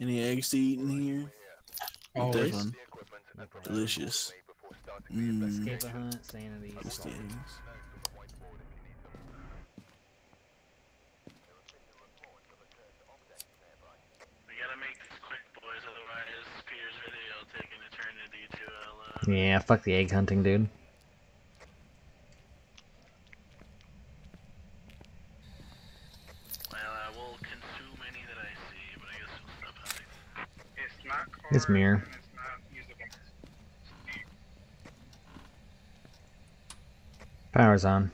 Any eggs to eat in here? Eat that Always. one. Delicious. Mmm. Escape a hunt, sanity. Eggs. We gotta make this quick, boys, otherwise Peter's video will take an eternity to uh, Yeah, fuck the egg hunting, dude. Well, I will consume any that I see, but I guess we'll stop hunting. It's mirror. Power's on.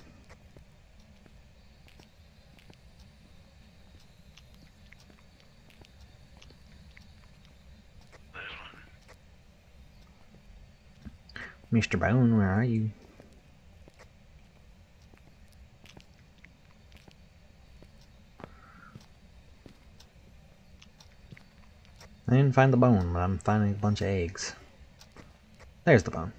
Mr. Bone, where are you? Didn't find the bone, but I'm finding a bunch of eggs. There's the bone.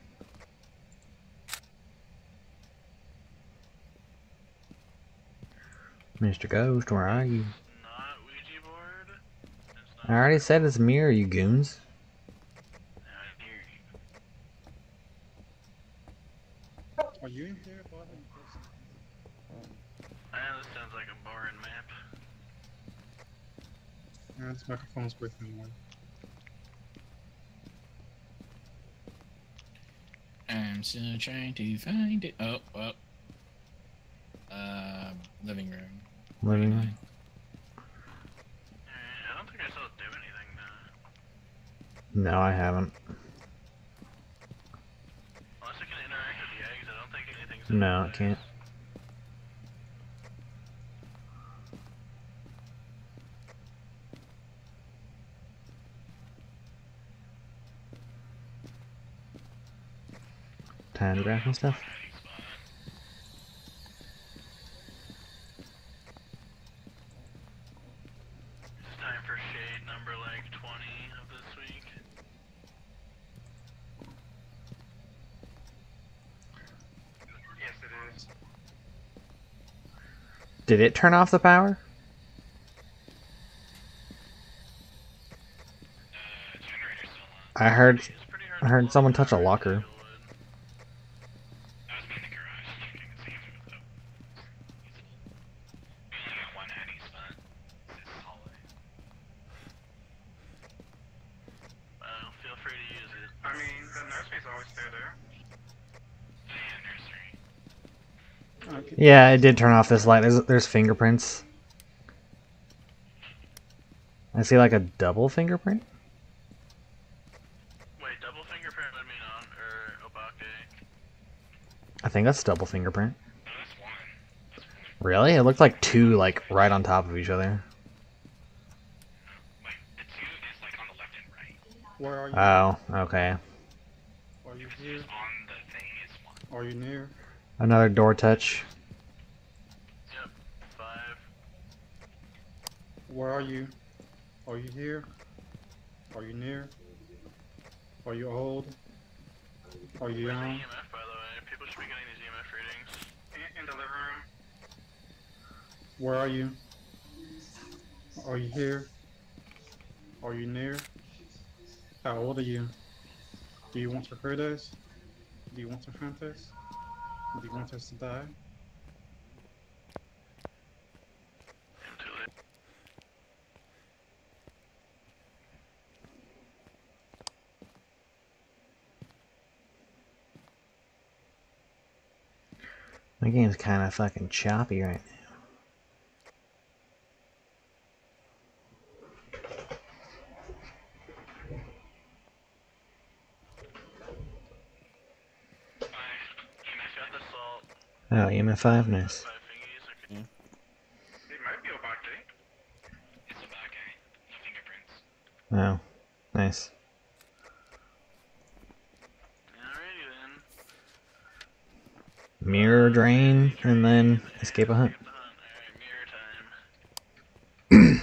Mr. Ghost, where are you? Not Ouija board. It's I already said it's a mirror, you goons. I hear you. Are you in here? Go ahead and I know this sounds like a boring map. Yeah, this microphone's breaking away. I'm still trying to find it. Oh, well. Uh, living room. Living room. I don't think I saw it do anything though. No, I haven't. Unless it can interact with the eggs, I don't think anything's. No, it can't. Time graph and stuff. It's time for shade number like 20 of this week. Yes, it is. Did it turn off the power? Uh, generator's still on. I heard. It's pretty hard I heard someone touch a locker. with wood. I was in the garage checking the scenes with them. We only got one hiding spot. This hallway. Well, feel free to use it. I mean, the nursery's always still there. Oh, yeah, nursery. Okay. Yeah, it did turn off this light. There's, there's fingerprints. I see like a double fingerprint. Wait, double fingerprint would mean on er, or obake. I think that's double fingerprint. No, that's one. That's. Really? It looked like two, like right on top of each other. Like, the two is like on the left and right. Where are you? Oh, okay. are you here? on the thing is one. Are you near? Another door touch. Yep, five. Where are you? Are you here? Are you near? Are you old? Are you Where's the young? EMF, by the way? People should be getting these EMF readings. In, in the living room. Where are you? Are you here? Are you near? How old are you? Do you want to hurt us? Do you want to hunt us? Do you want us to die? My game's kind of fucking choppy right now. Oh, Five. Got the salt. Oh, EMF 5, nice. Okay. It might be a back day. It's a bad guy. No fingerprints. Oh, nice. Alrighty then. Mirror drain, and then escape a hunt.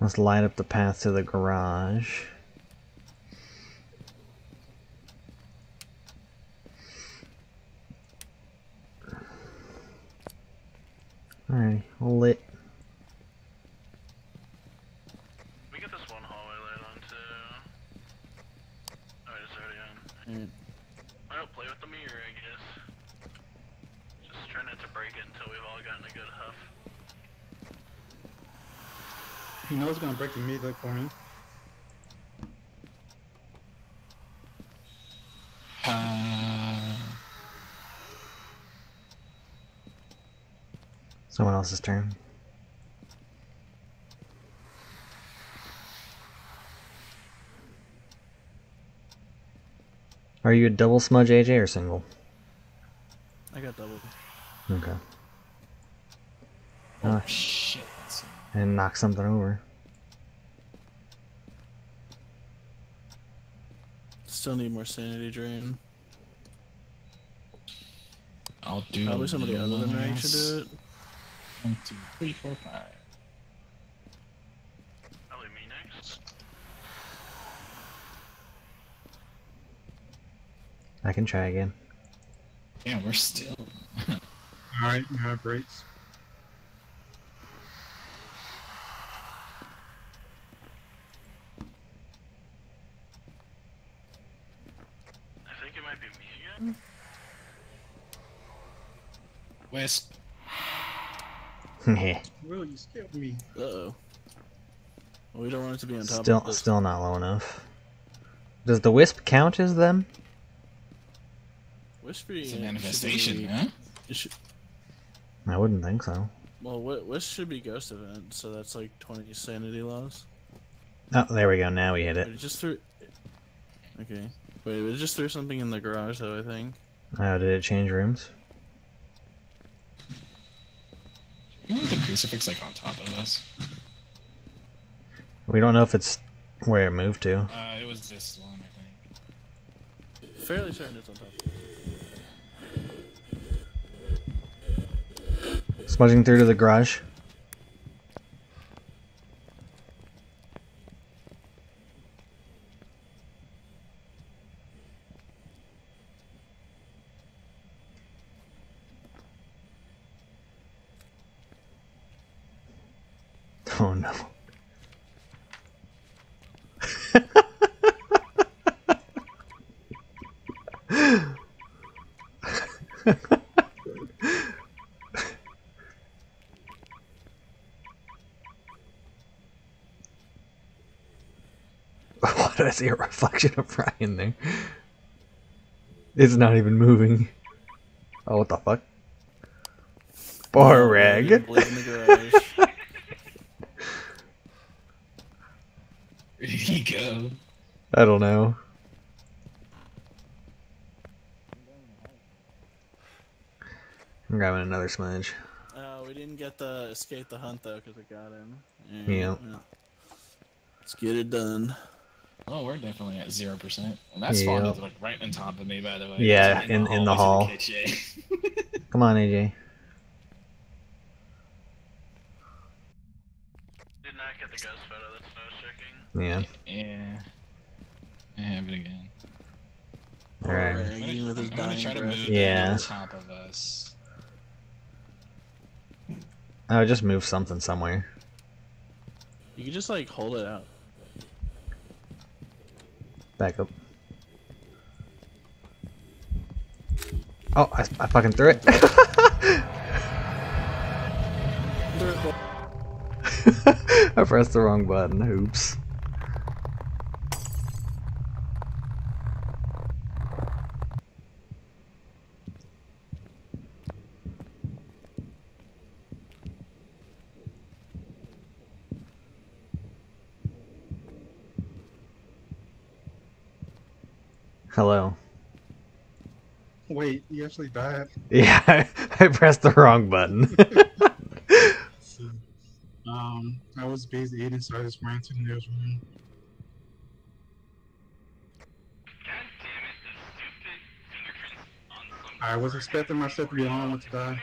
Let's light up the path to the garage. Alright, lit. You know it's gonna break the music for me. Uh, Someone else's turn. Are you a double smudge AJ or single? I got double. Okay. oh, Uh, shit. And knock something over. Still need more sanity drain. I'll do Probably somebody other than Rag should do it. One, two, three, four, five. Probably me next. I can try again. Yeah, we're still. Alright, you have breaks. I think it might be me again. Wisp. Will, you scared me. Uh oh. We don't want it to be on top still, of this. still not low enough. Does the wisp count as them? Whisper It's a manifestation, be- huh? should- I wouldn't think so. well, Wi- Wisp should be ghost event, so that's like 20 sanity loss. Oh, there we go. Now we hit it. it just threw. Okay. Wait, it just threw something in the garage, though, I think. Oh, did it change rooms? You want the crucifix like on top of us? We don't know if it's where it moved to. Uh, it was this one, I think. Fairly certain it's on top. Smudging through to the garage. No. Why did I see a reflection of Brian there? It's not even moving. Oh, what the fuck? Poor rag. Blade in the garage. Where did he go? I don't know. I'm grabbing another smudge. uh, we didn't get the escape the hunt, though, because it got him. Yeah. Let's get it done. Oh, we're definitely at zero percent. And that's Yep. spawned like right on top of me, by the way. Yeah, It's in- in the hall. of kitchen. Come on, AJ. Did not get the ghost photo, that's what I was checking. Yeah. yeah. I have it again. Poor Alright. I'm Raggy gonna, with his I'm gonna try to move Yeah. on top of us. Oh, just move something somewhere. You can just, like, hold it out. Back up. Oh, I, I fucking threw it. I pressed the wrong button. Oops. Hello. Wait, you actually died? Yeah, I pressed the wrong button. Um, I was busy eating, so I just ran to the nearest room. God damn it, the stupid fingerprints on some I was expecting myself to be the only one to die.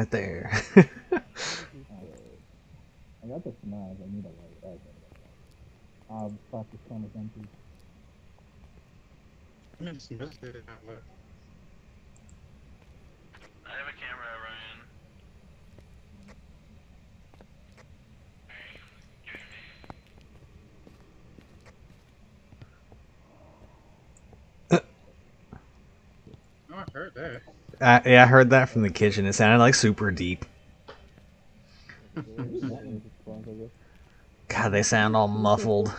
right there. I got the knives. I need a light. Um, fuck, this phone is empty. I have a camera, Ryan. Uh. Oh, I heard that. Uh, yeah, I heard that from the kitchen. It sounded like super deep. God, they sound all muffled.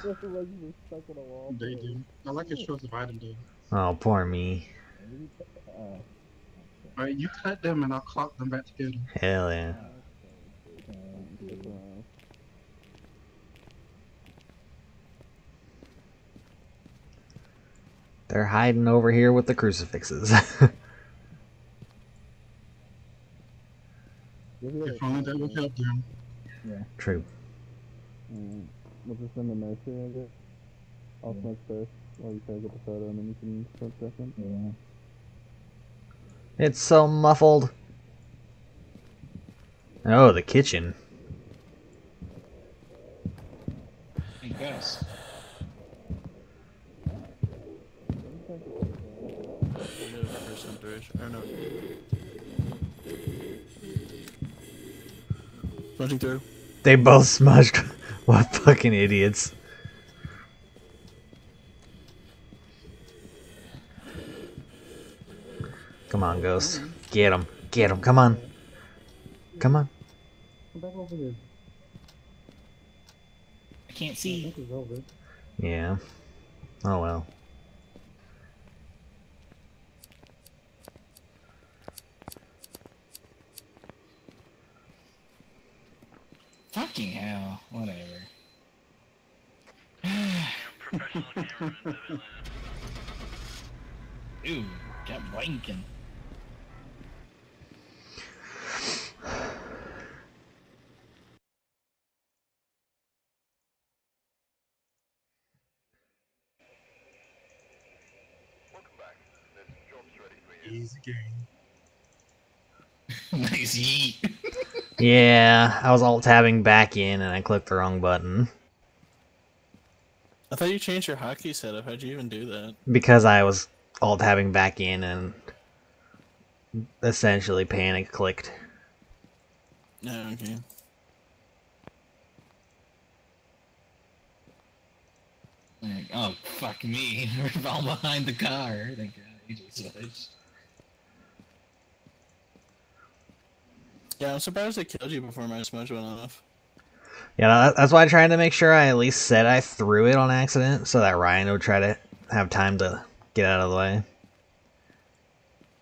They do. I like it shows the vitamin D. Oh, poor me. Alright, you cut them and I'll clock them back together. Hell yeah. They're hiding over here with the crucifixes. If only that would help them. True. Mm, We'll just send the nursery, I guess. I'll smoke first while you guys get the photo and then you can smoke second. Yeah. It's so muffled. Oh, the kitchen. Hey, Gus. No first iteration. Or no. Punching through. They both smudged. what fucking idiots. Come on, Ghost. Get him. Get him. Come on. Come on. Come back over here. I can't see. This is over. Yeah. Oh well. Fucking hell. Whatever. Professional cameraman did it, man. Ooh, got blinking. Easy game. nice yeet. Yeah, I was alt tabbing back in and I clicked the wrong button I thought you changed your hotkey setup. How'd you even do that? because I was alt tabbing back in and essentially panic clicked. No, okay. Like, oh, fuck me. We're all behind the car. Thank God. he just switched. Yeah, I'm surprised it killed you before my smudge went off. Yeah, that's why I tried to make sure I at least said I threw it on accident so that Ryan would try to have time to get out of the way.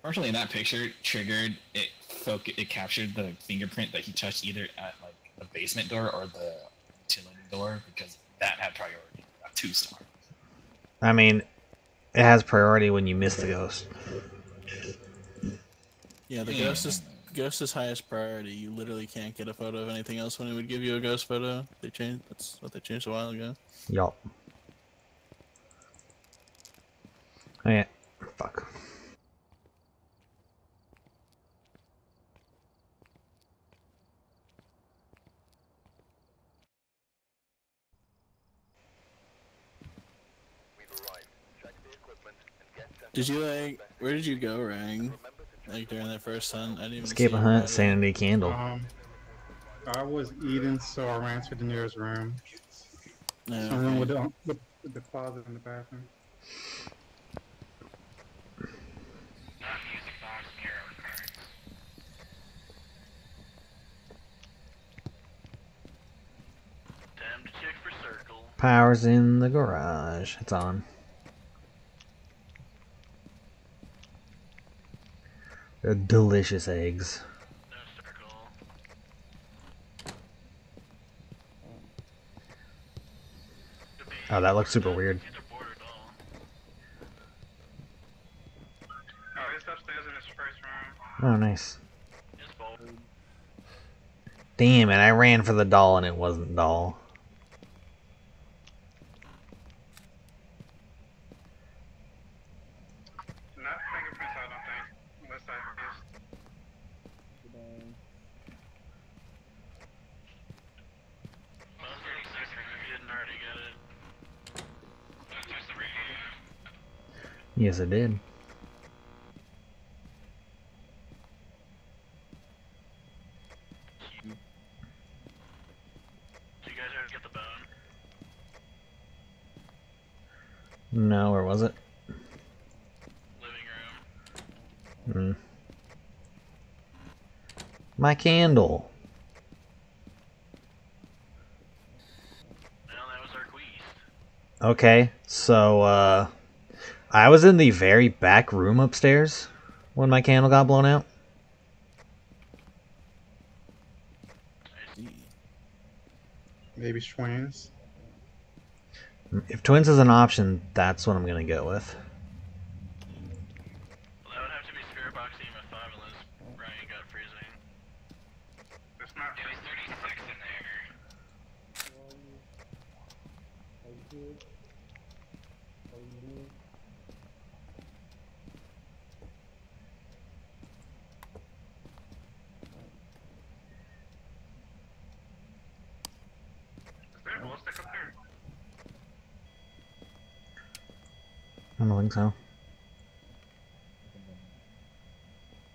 Fortunately, that picture triggered it. Foc- it captured the fingerprint that he touched either at like the basement door or the utility door because that had priority. A two star. I mean, it has priority when you miss the ghost. Yeah, the Yeah. ghost is ghost is highest priority. You literally can't get a photo of anything else when it would give you a ghost photo. They changed. That's what they changed a while ago. Yup. Oh yeah. Fuck. Did you like? Where did you go, Rang? Like during that first hunt, I didn't even Escape see a you hunt, right sanity candle. Um, I was eating, so I ran to the nearest room. there. A No, room okay. with the, with, with the closet in the bathroom. Not music box near our car. Time to check for circle. Power's in the garage. It's on. They're delicious eggs. Oh, that looks super weird. Oh, nice. Damn it, I ran for the doll and it wasn't doll. Not fingerprints, I don't think. Unless I missed. Well, 36 if you didn't already get it. That's just the radio. Yes, I did. Did you guys ever get the bone? No, where was it? Living room. Hmm. My candle. Well, that was our queast. Okay, so uh I was in the very back room upstairs when my candle got blown out. Maybe twins. If twins is an option, that's what I'm gonna go with. Well, that would have to be Spirit Box EMF 5 unless Ryan got freezing. It's not. It was 36 in there. I don't think so.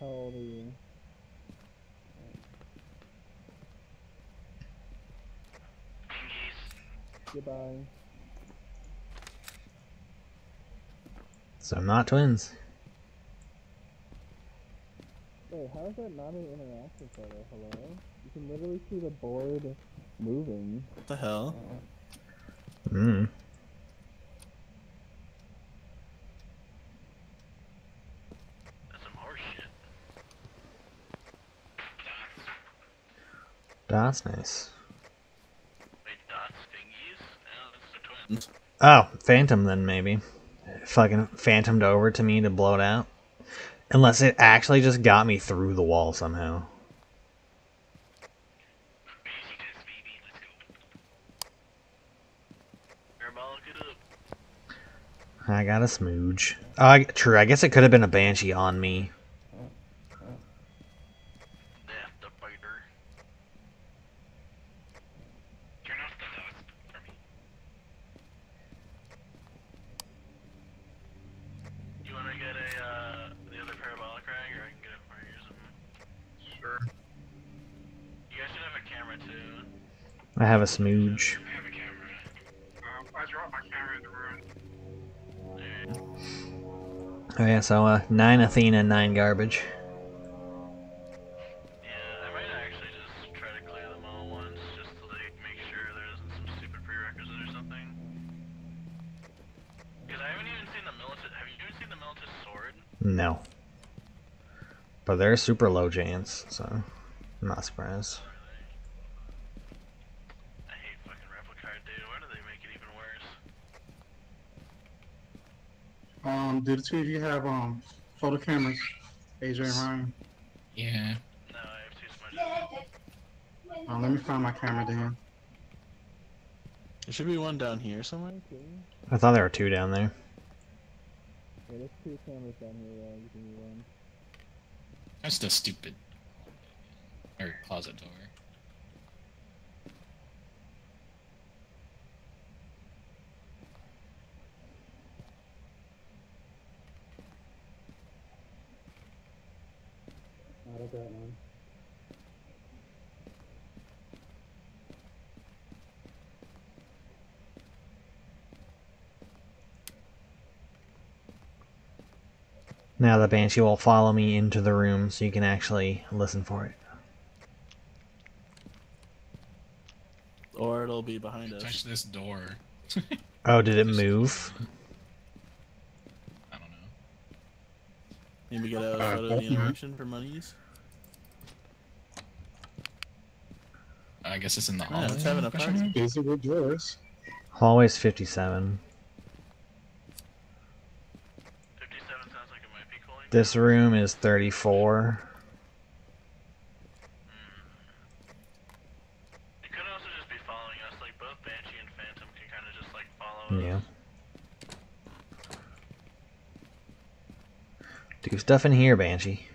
How old are you? Bingies. Goodbye. So not twins. Wait, how is that not an interactive photo? Hello? You can literally see the board moving. What the hell? Mm. That's some horse shit. Dots. That's nice. Wait, dots, bingies? No, that's the twins. Oh, Phantom then maybe. Fucking phantomed over to me to blow it out. Unless it actually just got me through the wall somehow. Easy test, baby. Let's go. Parabolic it up. I got a smooge. Oh, I, true. I guess it could have been a banshee on me. Death the biter. Turn off the dots for me. You wanna get a, uh, the other parabolic rag, or I can get it for you or something? Sure. You guys should have a camera too. I have a smooge. I have a camera. Um, I dropped my camera in the room. Alright. Oh yeah, so uh, nine Athena, nine garbage. Yeah, I might actually just try to clear them all once, just to like make sure there isn't some stupid prerequisite or something. Because I haven't even seen the militant. Have you even seen the militant sword? No. But they're super low chance, so I'm not surprised. I hate fucking replicard, dude. Why do they make it even worse? Um, do the two of you have um photo cameras? AJ and Ryan. Yeah. No, I have too much. Um, let me find my camera then. There should be one down here somewhere. Okay. I thought there were two down there. Yeah, there's two cameras down here, uh, you can run. That's the stupid. Or closet door. Out of that one. Now the banshee will follow me into the room so you can actually listen for it. Or it'll be behind us. Touch this door. Oh, did it move? I don't know. Need to get a Uh, photo of the interaction for monies. I guess it's in the Yeah, hallway. it's having a question party. mark? Busy with drawers. Hallway's 57. 57 sounds like it might be cooling. This room is 34. Hmm. It could also just be following us. Like both Banshee and Phantom can kind of just like follow Yeah. us. Do stuff in here, Banshee.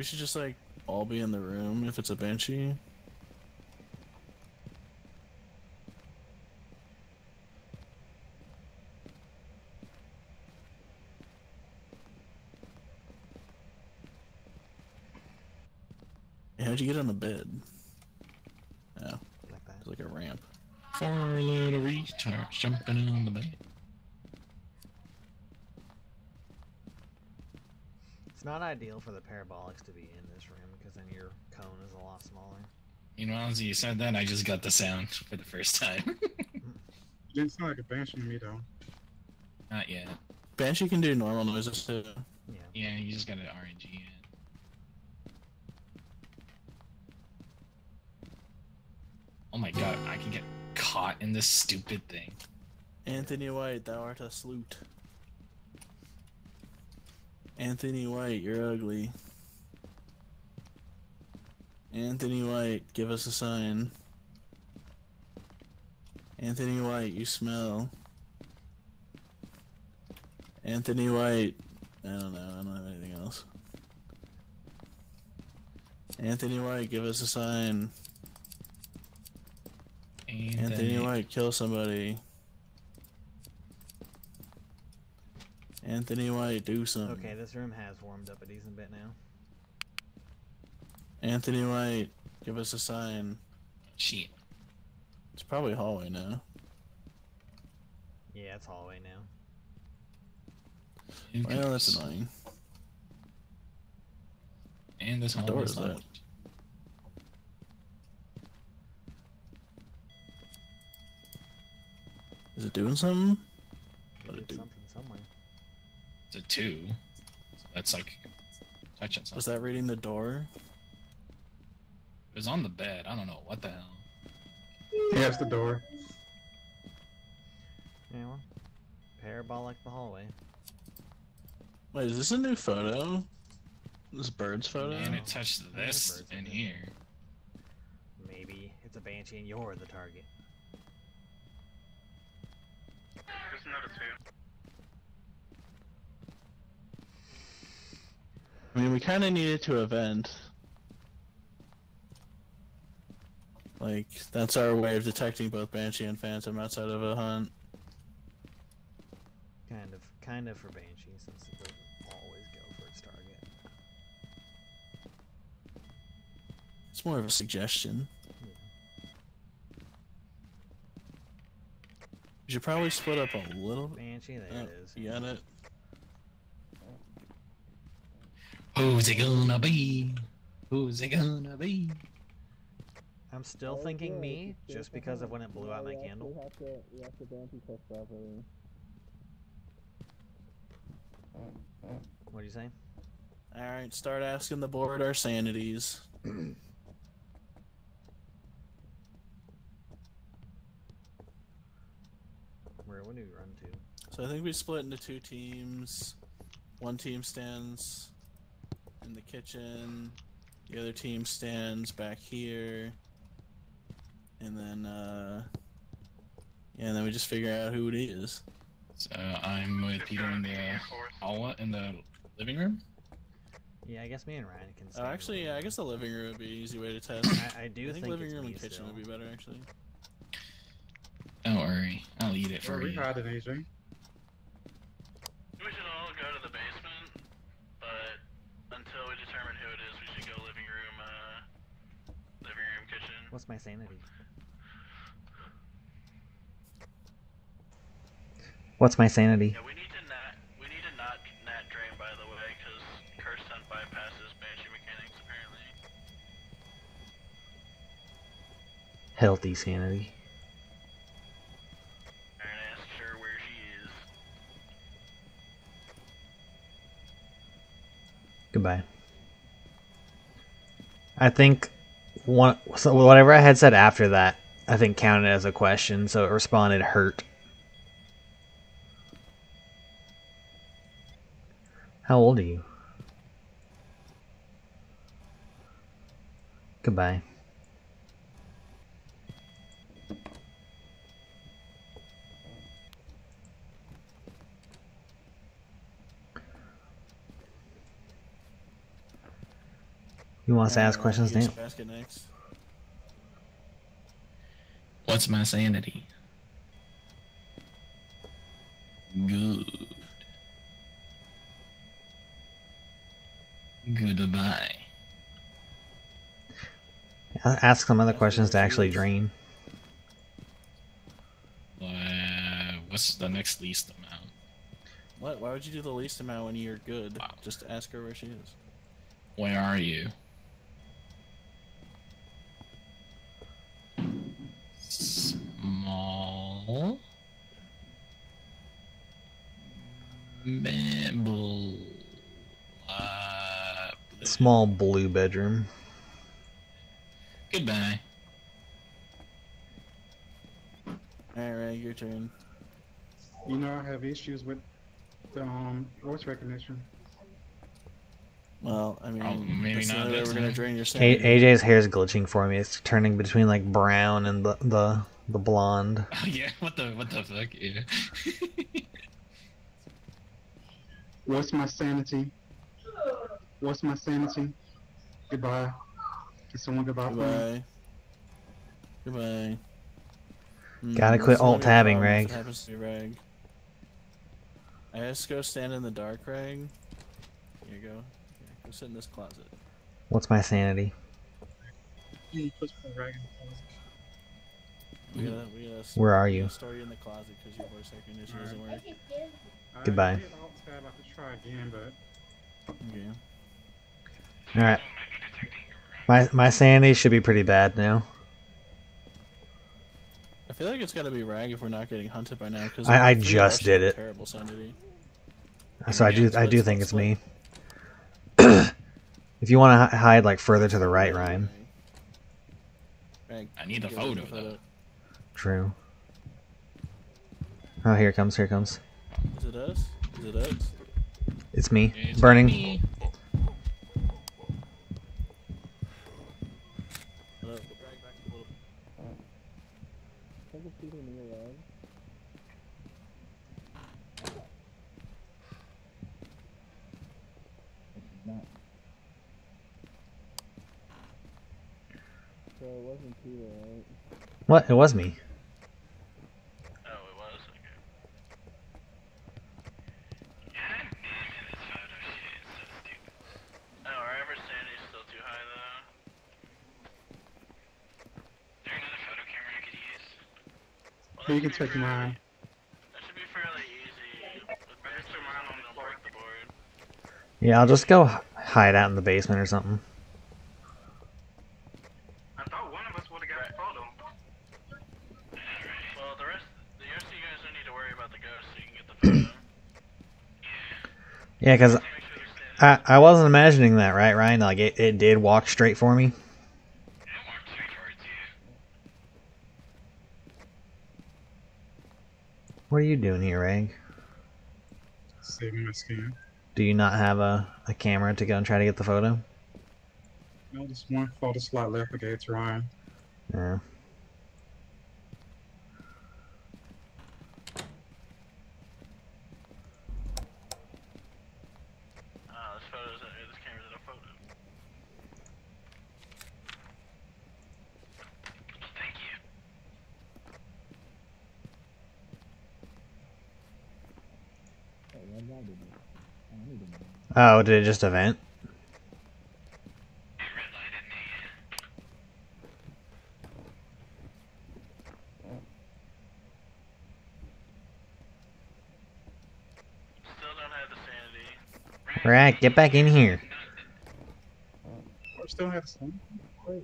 We should just like all be in the room if it's a banshee. Yeah, how'd you get on the bed? Oh, it's like a ramp. Four little retards jumping on the bed. It's not ideal for the parabolics to be in this room because then your cone is a lot smaller. You know, as you said that, I just got the sound for the first time. It didn't sound like a banshee to me though. Not yet. Banshee can do normal noises too. Yeah. Yeah, you just got an RNG in. Oh my god, I can get caught in this stupid thing. Anthony White, thou art a sloot. Anthony White, you're ugly. Anthony White, give us a sign. Anthony White, you smell. Anthony White, I don't know, I don't have anything else. Anthony White, give us a sign. And Anthony White, kill somebody. Anthony White, do something. Okay, this room has warmed up a decent bit now. Anthony White, give us a sign. Shit. It's probably hallway now. Yeah, it's hallway now. Who Well, that's cares? annoying. And this What hallway door is is locked. Is it doing something? It What it do? something somewhere. It's a two. So that's like touching something. Was that reading the door? It was on the bed. I don't know what the hell. Yeah, it's the door. Yeah, well, parabolic the hallway. Wait, is this a new photo? This bird's photo? And it touched this birds in in here. Maybe it's a banshee and you're the target. There's another two. I mean, we kind of needed to event. Like, that's our way of detecting both Banshee and Phantom outside of a hunt. Kind of, kind of for banshee since it doesn't always go for its target. It's more of a suggestion. Hmm. You should probably split up a little bit. Banshee, there Oh, it is. you got it? Who's it gonna be? Who's it gonna be? I'm still Oh, thinking yeah, me, it's just still because of when it blew No, out my candle. have to, we have to banshee test properly. What'd you say? Alright, start asking the board our sanities. Where would we run to? So I think we split into two teams. One team stands in the kitchen. The other team stands back here. And then uh yeah, and then we just figure out who it is. So I'm with Peter in the hall in the living room. Yeah, I guess me and Ryan can. Oh, stand actually, yeah, I guess the living room would be an easy way to test. I, I do I think, think, living it's room me and kitchen still. would be better, actually. Don't worry, I'll eat it Where for we you. hiding, AJ? We should all go to the basement, but until we determine who it is, we should go living room, uh, living room, kitchen. What's my sanity? What's my sanity? Yeah, we need to not, we need to not nat drain, by the way, because Curse Hunt bypasses Banshee mechanics, apparently. Healthy sanity. Aaron asked her where she is. Goodbye. I think one so whatever I had said after that, I think counted as a question, so it responded hurt. How old are you? Goodbye. You wants us to ask Uh, questions, you Dan? just Ask it next. What's my sanity? Good. Goodbye. Ask some other questions to actually drain. What's the next least amount? What? Why would you do the least amount when you're good? Wow. Just ask her where she is. Where are you? Small. Bamble. Uh, Small blue bedroom. Goodbye. Alright, your turn. You know I have issues with the um voice recognition. Well, I mean, Oh, maybe not way we're gonna drain your A- sanity. AJ's hair is glitching for me. It's turning between like brown and the the, the blonde. Oh yeah, what the what the fuck? Yeah. What's my sanity? What's my sanity? Goodbye. Can someone goodbye for? Goodbye. Goodbye. Hmm, Gotta quit alt tabbing, problem if Rag. It happens to you, Rag. I just go stand in the dark, Rag. Here you go. Here, go sit in this closet. What's my sanity? You put my rag in the closet. We gotta, we gotta, Where are you? gotta store you in the closet because your voice recognition doesn't work. I Goodbye. did alt tab, I try again, but Okay. All right. My my sanity should be pretty bad now. I feel like it's gotta be Rag if we're not getting hunted by now. Because I- I just did it. Terrible sanity. So I do I do think it's me. If you want to hide like further to the right, Ryan. I need the give photo, though. True. Oh, here it comes. Here it comes. Is it us? Is it us? It's me. It's Burning. me. Hello? Rag, back a little. Take a seat in the rag. So it wasn't Peter, right? What? It was me. Oh, it was? Okay. God damn it, this photo shit is so stupid. Oh, our average sanity's still too high, though. Is there another photo camera I could use? Well, Here, you can take mine. That should be fairly easy. With extra mine, I'm break the board. Yeah, I'll just go hide out in the basement or something. I thought one of us would have got the photo. Well, the rest, the rest of you guys don't need to worry about the ghost, so you can get the photo. Yeah, because Make sure you're standing. I I wasn't imagining that, right, Ryan? Like it, it did walk straight for me. It walked straight towards you. What are you doing here, Rag? saving my skin. Do you not have a, a camera to go and try to get the photo? No, this one photo slot left. I gave it to Ryan. Yeah. Ah, this photo's uh, this camera's in a photo. Thank you. Oh, red guy did it. I don't need to know. Oh, did it just event? It red lighted me. Still did it just event? sanity. Rag, get back in here. I still have some. Not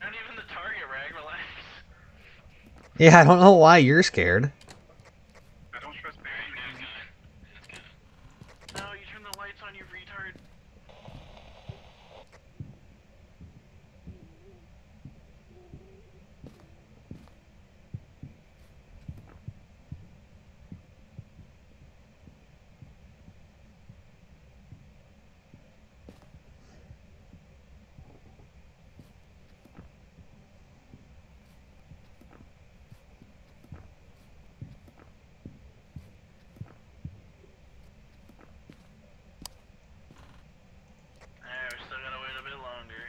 even the target rag, relax. Yeah, I don't know why you're scared. I don't trust Alright, now it's gone. It's gone. No, you turn the lights on, you retard. Alright, we still gotta wait a bit longer.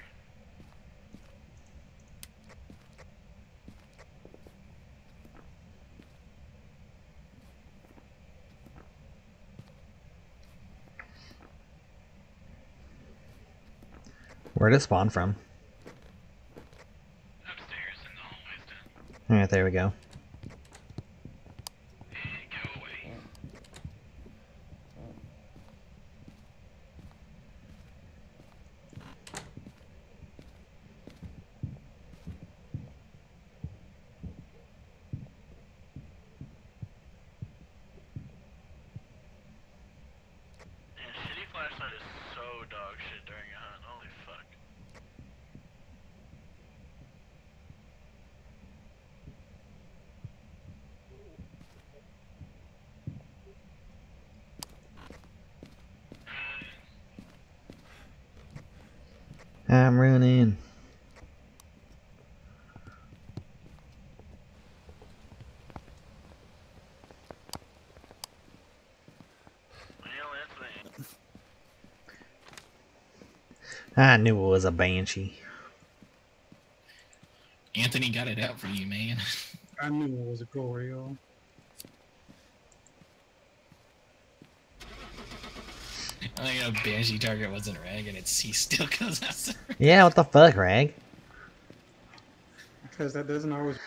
Where'd it spawn from? Upstairs in the hallways. Alright, there we go. dog shit during a hunt. Holy fuck. I'm running. Well, that's me. I knew it was a banshee. Anthony got it out for you, man. I knew it was a Goryo. I think a banshee target wasn't rag, and it's he still goes after. Yeah, what the fuck, Rag? Because that doesn't always.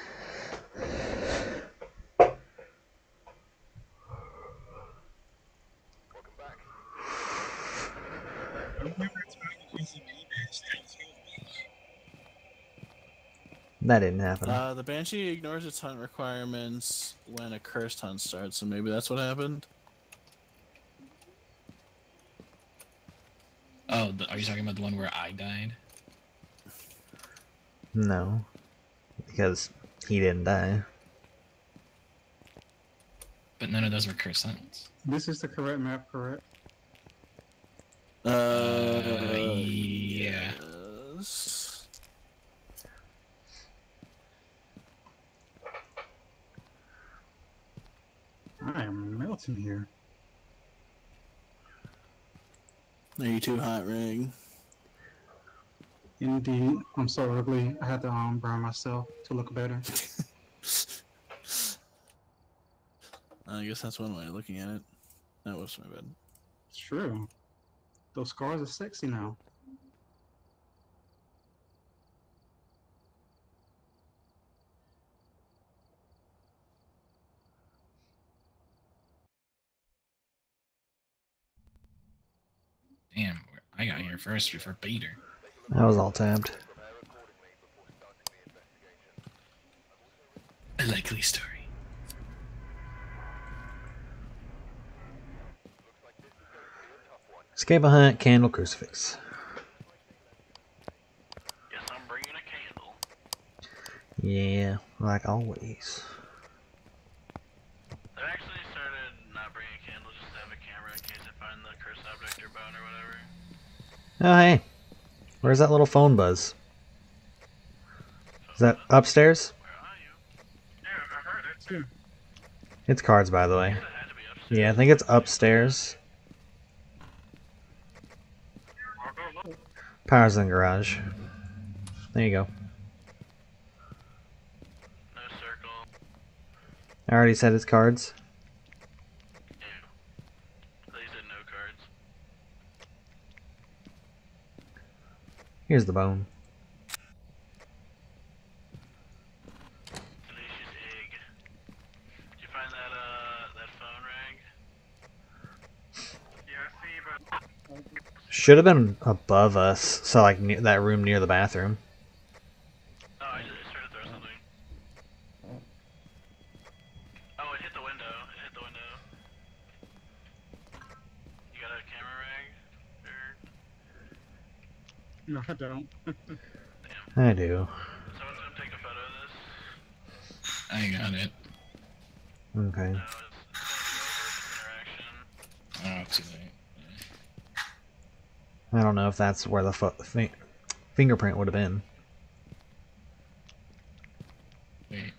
That didn't happen. Uh, the banshee ignores its hunt requirements when a cursed hunt starts, so maybe that's what happened. Oh, the, are you talking about the one where I died? No. Because he didn't die. But none of those were cursed hunts. This is the correct map, correct? Uh, yeah. yes. I melting here. Are you too hot, Rig? Indeed, I'm so ugly. I had to um burn myself to look better. I guess that's one way of looking at it. That was my bad. It's true. Those scars are sexy now. Damn, I got here first before Peter. That was all tabbed. A likely story. Escape behind candle, crucifix. Guess I'm bringing a candle. Yeah, like always. They actually started not bringing a candle just to have a camera in case I find the cursed object or bone or whatever. Oh, hey. Where's that little phone buzz? Is that upstairs? Yeah, it. It's cards, by the way. Yeah, I think it's upstairs. Power's in the garage. There you go. I already said it's cards. Yeah. They said no cards. Here's the bone. Delicious egg. Did you find that uh that phone rag? Yeah, I see, but Should have been above us, so like that room near the bathroom. Oh, I just I started to throw something. Oh, it hit the window. It hit the window. You got a camera rag? Or no, I don't. I do. someone's gonna take a photo of this? I got it. Okay. No, it's, it's gonna be over interaction. Oh, too late. I don't know if that's where the fo- fi- fingerprint would have been. Wait.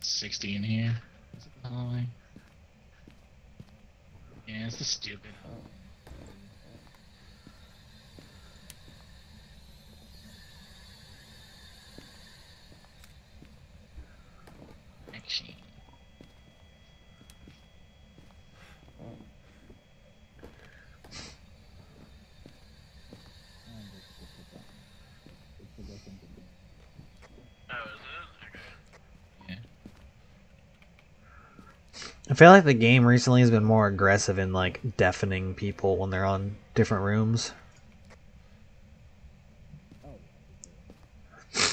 60 in here? Is it the hallway? Yeah, it's the stupid. Action. Oh, is it? Okay. Yeah. I feel like the game recently has been more aggressive in like deafening people when they're on different rooms. Yeah,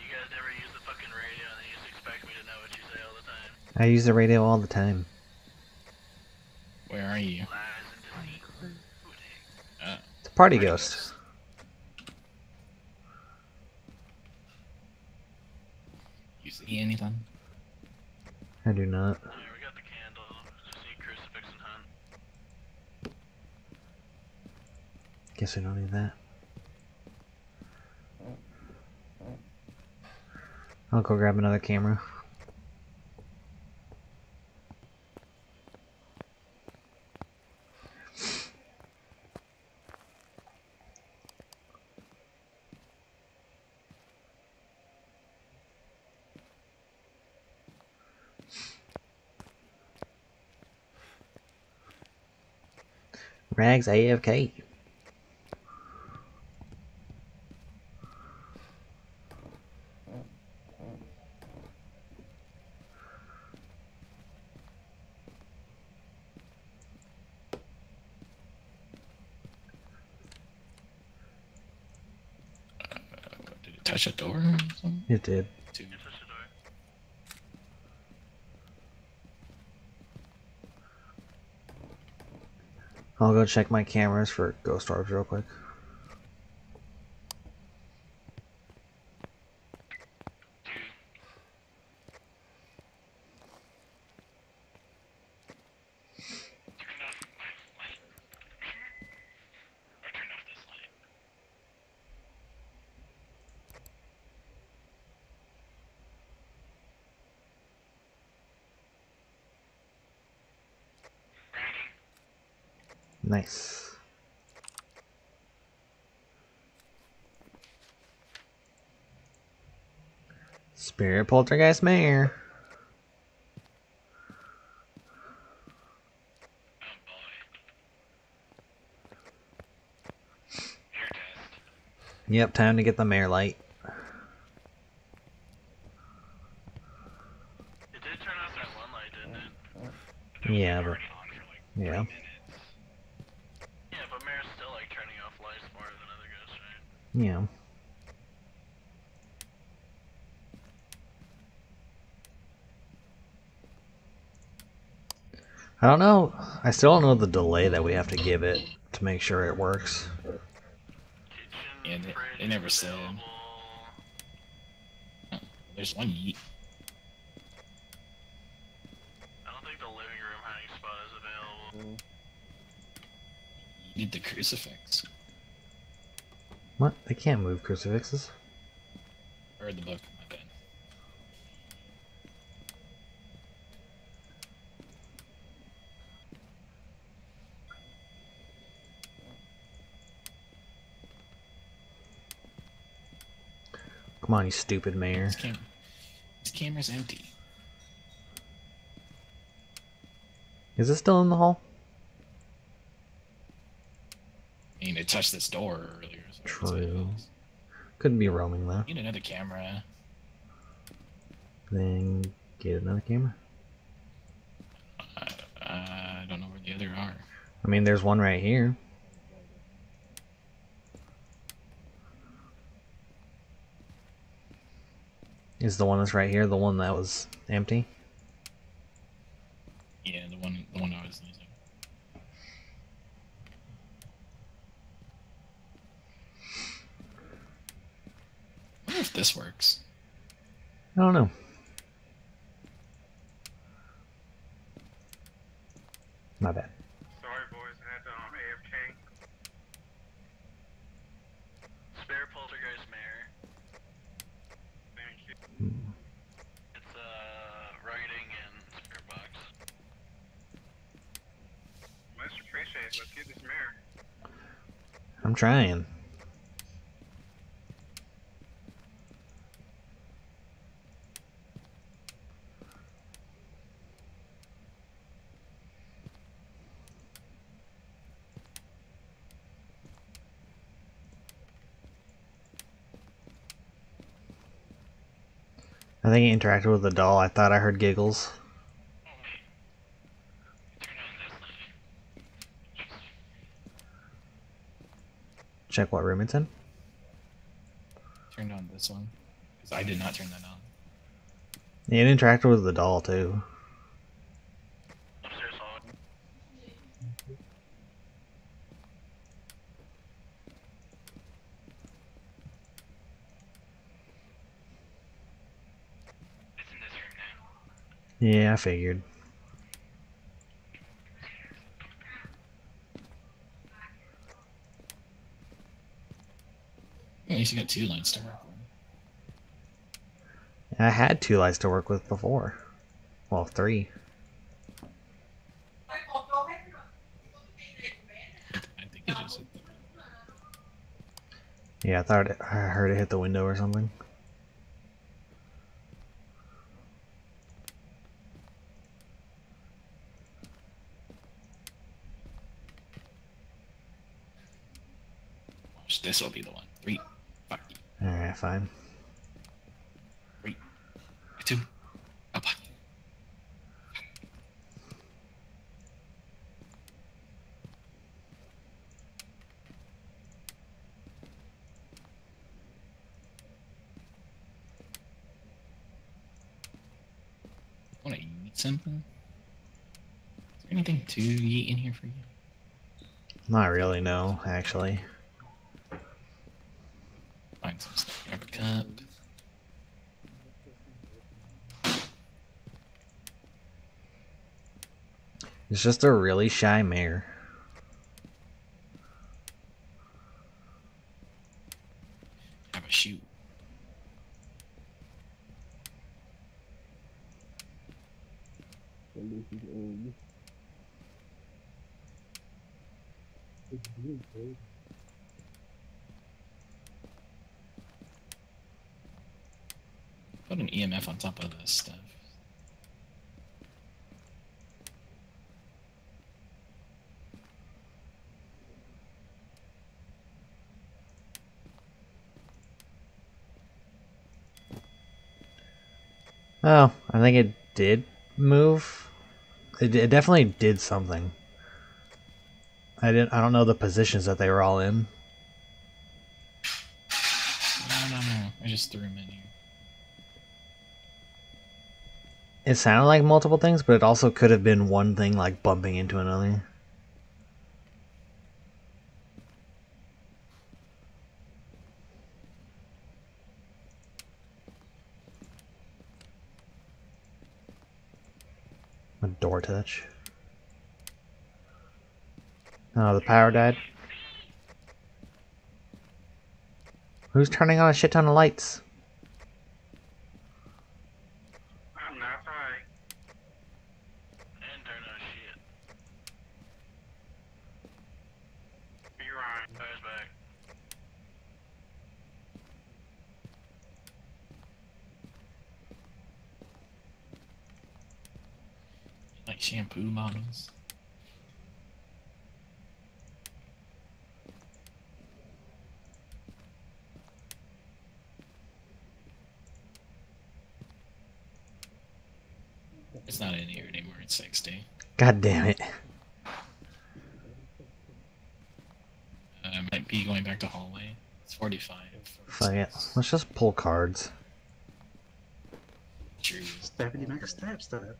you guys never use the fucking radio and you just expect me to know what you say all the time. I use the radio all the time. Where are you? Lies and deceit. Who the heck? Uh, It's a party ghost. You see anything? I do not. Yeah, we got the candle. Just see crucifix and hunt. Guess we don't need that. I'll go grab another camera. Rags AFK. Did it touch a door or something? It did. Two. You touch the door. I'll go check my cameras for ghost orbs real quick. Turn off my light. Or turn off this light. Nice. Spirit Poltergeist Mare. Oh boy. Yep, time to get the mare light. It did turn off that one light, didn't it? Yeah, but Already on for like Yeah, but Mare's still like turning off lights more than other ghosts, right? Yeah. I don't know. I still don't know the delay that we have to give it to make sure it works. Kitchen, Yeah, they- they never said. available. There's one yeet. I don't think the living room hiding spot is available. You need the crucifix. What? They can't move crucifixes. Or the book, my bad. Come on, you stupid mare. This, cam- this camera's empty. Is it still in the hall? I mean, it touched this door earlier. So that's what it True. Couldn't be roaming though. Need another camera. Then get another camera. Uh, I don't know where the other are. I mean, there's one right here. Is the one that's right here the one that was empty? Yeah, the one, the one I was using. I wonder if this works. I don't know. My bad. Sorry, boys. I had to um, AFK. Spare poltergeist mare. Thank you. Hmm. It's uh writing and spirit box. Much appreciated. Let's get this mirror. I'm trying. I think he interacted with the doll. I thought I heard giggles. Wait. Turn on this light. Check what room it's in. Turn on this one. Because I did not turn that on. He interacted with the doll too. Yeah, I figured. Yeah, at least you got two lights to work with. I had two lights to work with before. Well, three. I think it is. Yeah, I thought it, I heard it hit the window or something. This will be the one. Three, five, Alright, fine. Three. two, up. Want to eat something? Is there anything to eat in here for you? Not really, no, actually. Find some stuff. Grab a cup. It's just a really shy mare. Have a shoot. So this is old. It's blue, babe. Put an EMF on top of this stuff. Oh, I think it did move. It, it definitely did something. I didn't. I don't know the positions that they were all in. No, no, no. I just threw him in here. It sounded like multiple things, but it also could have been one thing like bumping into another. Door touch. Oh, the power died. Who's turning on a shit ton of lights? I'm not right. And turn on shit. You're right. Fire's back. Like shampoo bottles. It's not in here anymore. It's 60. God damn it. I might be going back to hallway. It's 45. Fuck it. Let's just pull cards. True. Stabbity mac stab stab.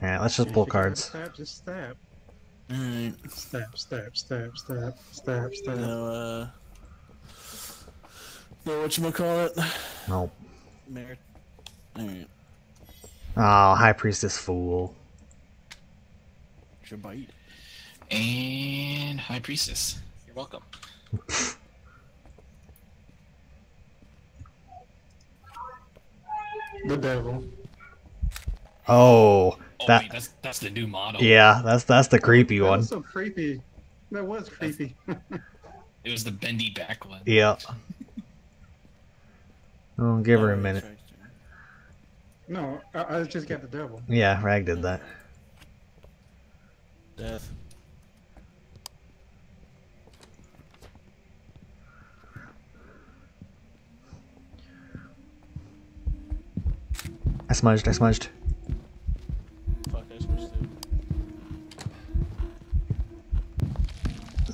Alright, let's just pull cards. Stab, just stab. Alright. Stab, stab, stab, stab, stab, stab. No, uh. No, whatchamacallit? Nope. Merit. Alright. Oh, High Priestess fool. Should bite. And High Priestess. You're welcome. The devil. Oh, Oh, That- wait, that's that's the new model. yeah, that's that's the creepy That one. was so creepy. That was creepy. It was the bendy back one. Yeah. Oh, give her a minute. no, I, I just got the devil. Yeah, Rag did that. Death. I smudged, I smudged.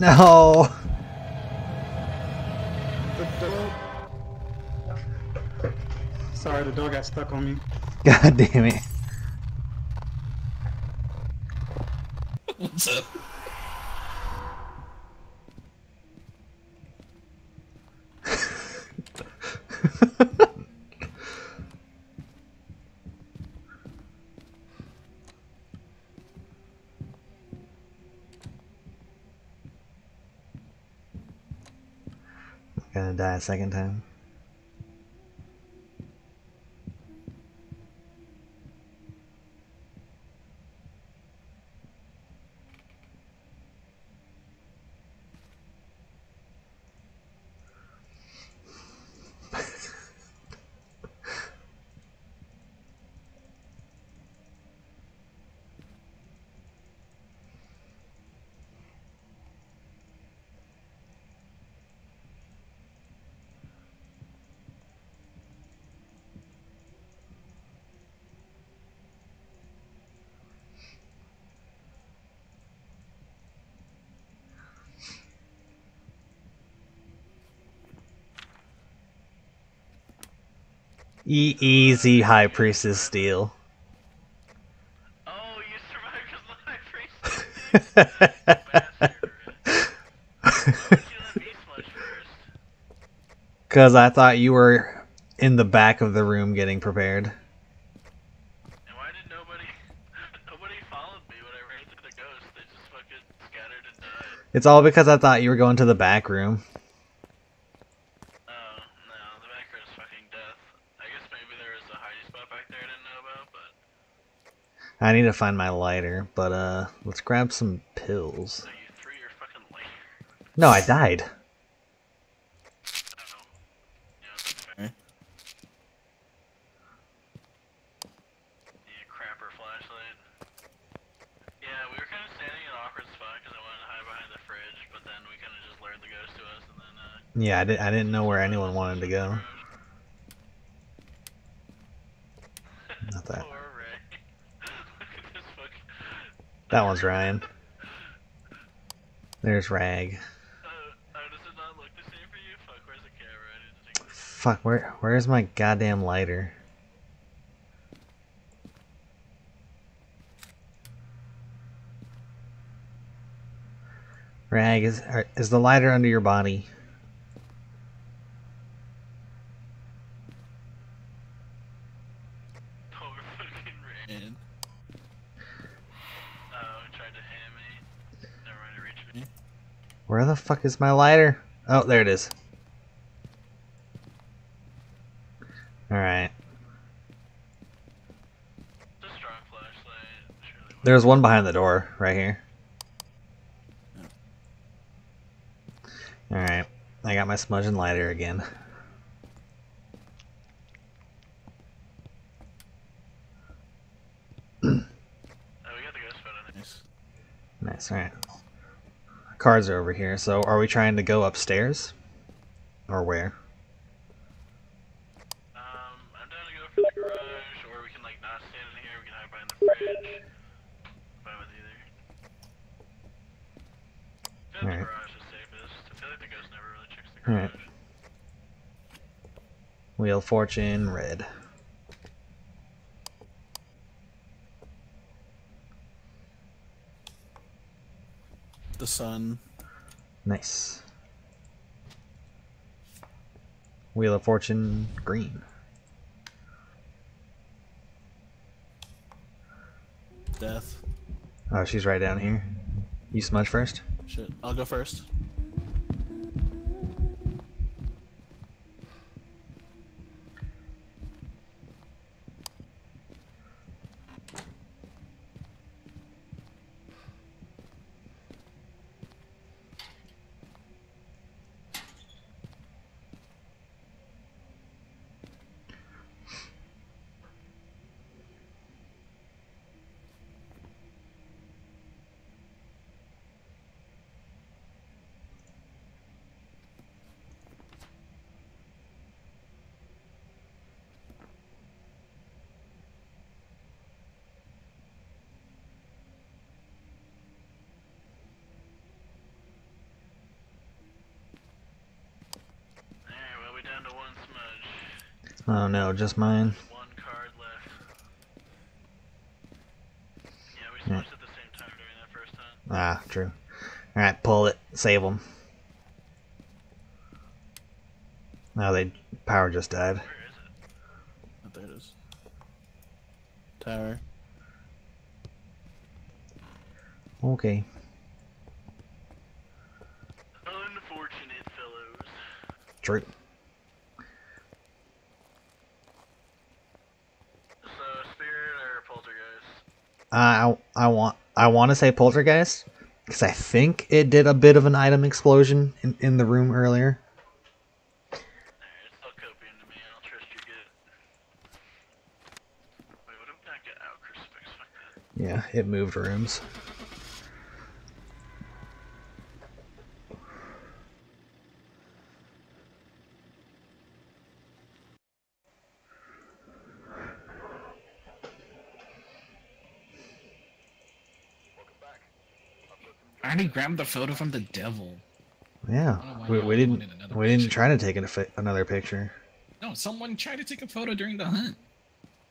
No! The dog. Sorry, the dog got stuck on me. God damn it. What's up? Gonna die a second time. E easy high priestess steal. Oh, you survived because the high priest. Bastard. Why would you let me smudge first? Cause I thought you were in the back of the room getting prepared. And why did nobody nobody followed me when I ran through the ghost? They just fucking scattered and died. It's all because I thought you were going to the back room. Oh no, the back row is fucking death. I guess maybe there was a hiding spot back there I didn't know about, but I need to find my lighter, but uh, let's grab some pills. so you threw your fucking light. No, I died. Oh. Yeah. Okay. Yeah, crapper flashlight. Yeah, we were kind of standing in an awkward spot because I wanted to hide behind the fridge, but then we kind of just lured the ghost to us, and then uh. Yeah, I, did, I didn't know where anyone wanted to go. Not that. Poor Ray. Look at this fucking. That one's Ryan. There's Rag. Uh, does it not look the same for you? Fuck, where's the camera? I need to take. Fuck, where where's my goddamn lighter? Rag, is is the lighter under your body? Poor fucking Ray. And Oh, he tried to ham me. Never mind, it reached me. Where the fuck is my lighter? Oh, there it is. Alright. It's a strong flashlight. Surely will. There's one behind the door, right here. Alright. I got my smudge and lighter again. We got the ghost photo. nice. Nice, alright. Cards are over here, so are we trying to go upstairs? Or where? Um, I'm down to go for the garage, or we can like not stand in here. We can hide behind the fridge. Fine with either. Feel like the Alright. garage is safest. I feel like the ghost never really checks the garage. Alright. Wheel of Fortune, red. The sun. Nice. Wheel of Fortune, green. Death. Oh, she's right down here. You smudge first? Shit. I'll go first. Alright, well, we down to one smudge. Oh no, just mine. One card left. Yeah, we Yeah. at the same time during that first time. Ah, true. Alright, pull it. Save them. Now they power just died. Where is it? Oh, there it is. Tower. Okay. Unfortunate fellows. True. So spirit or poltergeist? I I want I want to say poltergeist because I think it did a bit of an item explosion in, in the room earlier. Alright, it's all copium to me. I'll trust your gut. Wait, what if I get out crucifix? Fuck that. Yeah, it moved rooms. Grabbed the photo from the devil. Yeah, I don't know why we, we didn't wanted another we didn't try to take an, another picture. No, someone tried to take a photo during the hunt.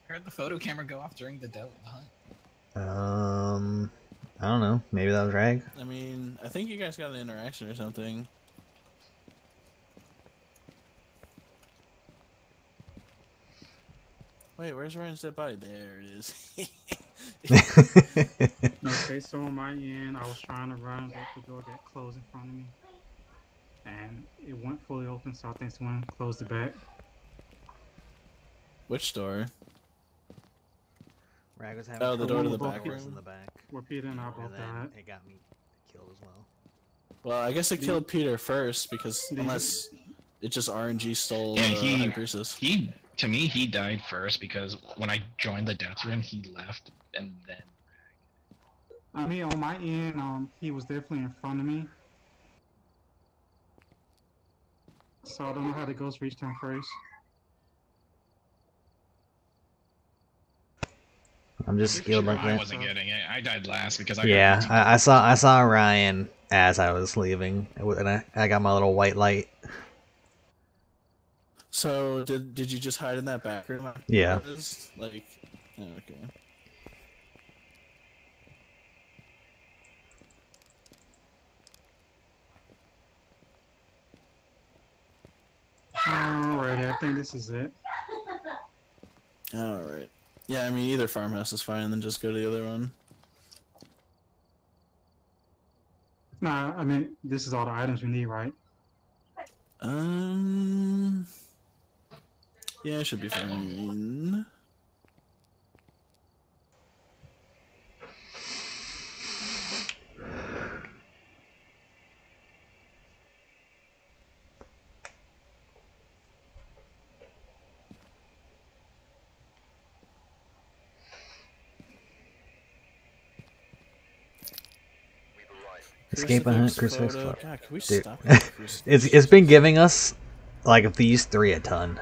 Heard the photo camera go off during the devil the hunt. Um, I don't know. Maybe that was Rag. I mean, I think you guys got an interaction or something. Wait, where's Ryan's dead body? There it is. Okay, so on my end, I was trying to run, but the door got closed in front of me. And it went fully open, so I think someone closed it back. Which door? Rag was having Oh, the door to the back with room? in the back. Where Peter and I and both then died. it got me killed as well. Well, I guess it killed Peter first because unless it just RNG stole Yeah, uh, he- He, to me, he died first because when I joined the death room, he left and then. I mean, on my end, um, he was definitely in front of me. So I don't know how the ghost reached him first. I'm just skilled like I wasn't getting it. I died last because I. Yeah, I, I saw I saw Ryan as I was leaving, and I, I got my little white light. So did did you just hide in that back room? Yeah. Like, okay. Alright, I think this is it. All right. Yeah, I mean either farmhouse is fine, and then just go to the other one. Nah, I mean, this is all the items we need, right? Um. Yeah, it should be fine. Escape a hunt, Crucifix crucifix. photo. photo. God, Dude. It's it's been giving us like these three a ton.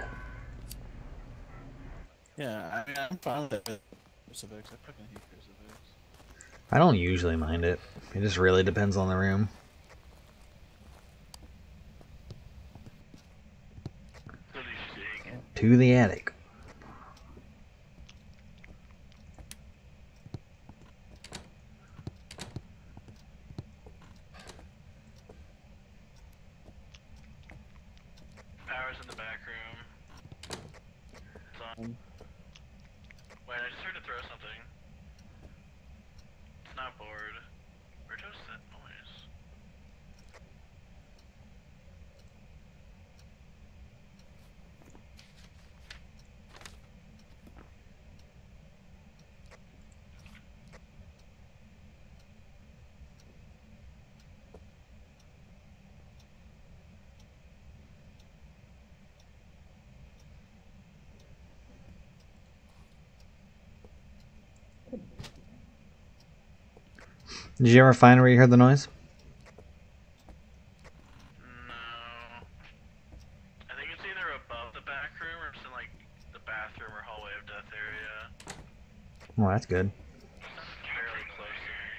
Yeah, I mean, I'm fine with it. Crucifix. I fucking hate crucifix. I don't usually mind it. It just really depends on the room. To the attic. Power's in the back room. It's on. Wait, I just heard it throw something. It's not bored. Where does that noise? Did you ever find where you heard the noise? No. I think it's either above the back room or it's in like the bathroom or hallway of death area. Well, that's good. Fairly close here.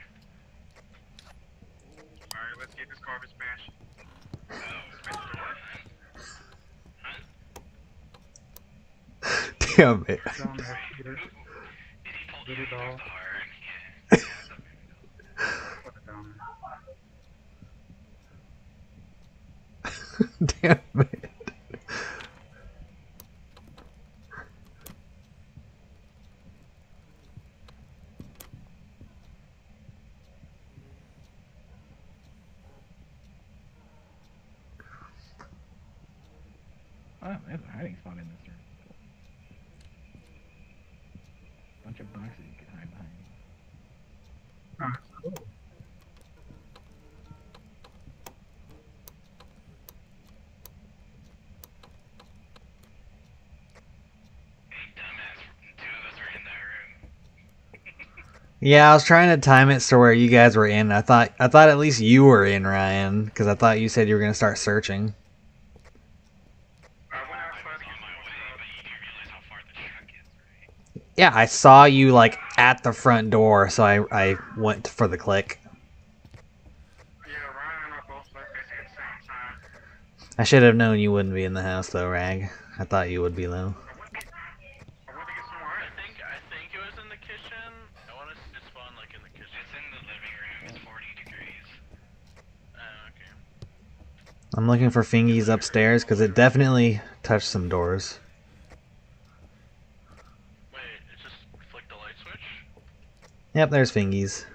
Alright, let's get this garbage smash. Damn it. Down there, Peter. Get it all. Put it down there. Damn it. Oh, there's a hiding spot in this room. Bunch of boxes you can hide behind. Hey, dumbass. Two of us are in that room. Yeah, I was trying to time it to where you guys were in. I thought I thought at least you were in, Ryan, because I thought you said you were gonna start searching. Yeah, I saw you like at the front door, so I I went for the click. I should have known you wouldn't be in the house though, Rag. I thought you would be though. I went to get, I went to get some more I ice. think I think it was in the kitchen. I want to spawn like in the kitchen. It's in the living room. It's 40 degrees. Oh, okay. I'm looking for fingies upstairs because it definitely touched some doors. Wait, it just flicked the light switch. Yep, there's fingies.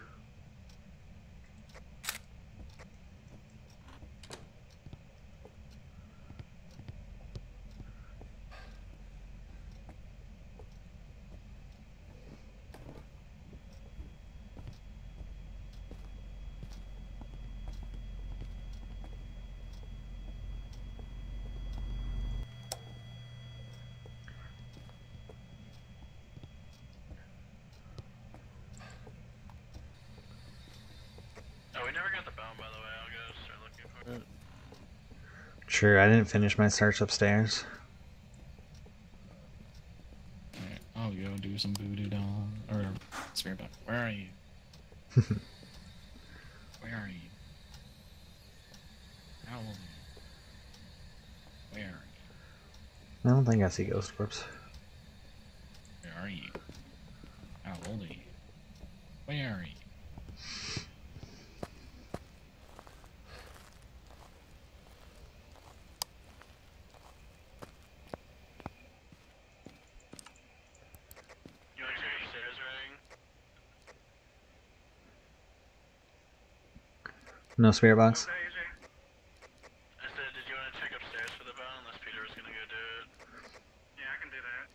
Oh, we never got the bone, by the way. I'll go start looking for it. Sure, I didn't finish my search upstairs. Alright, I'll go do some voodoo doll or spirit box. Where are you? Where are you? How old are you? Where are you? I don't think I see ghost orbs. Where are you? How old are you? Where are you? You want to check upstairs, Ring? No spirit box. Hey, AJ. I said, did you want to check upstairs for the bone? Unless Peter was gonna go do it. Yeah, I can do that.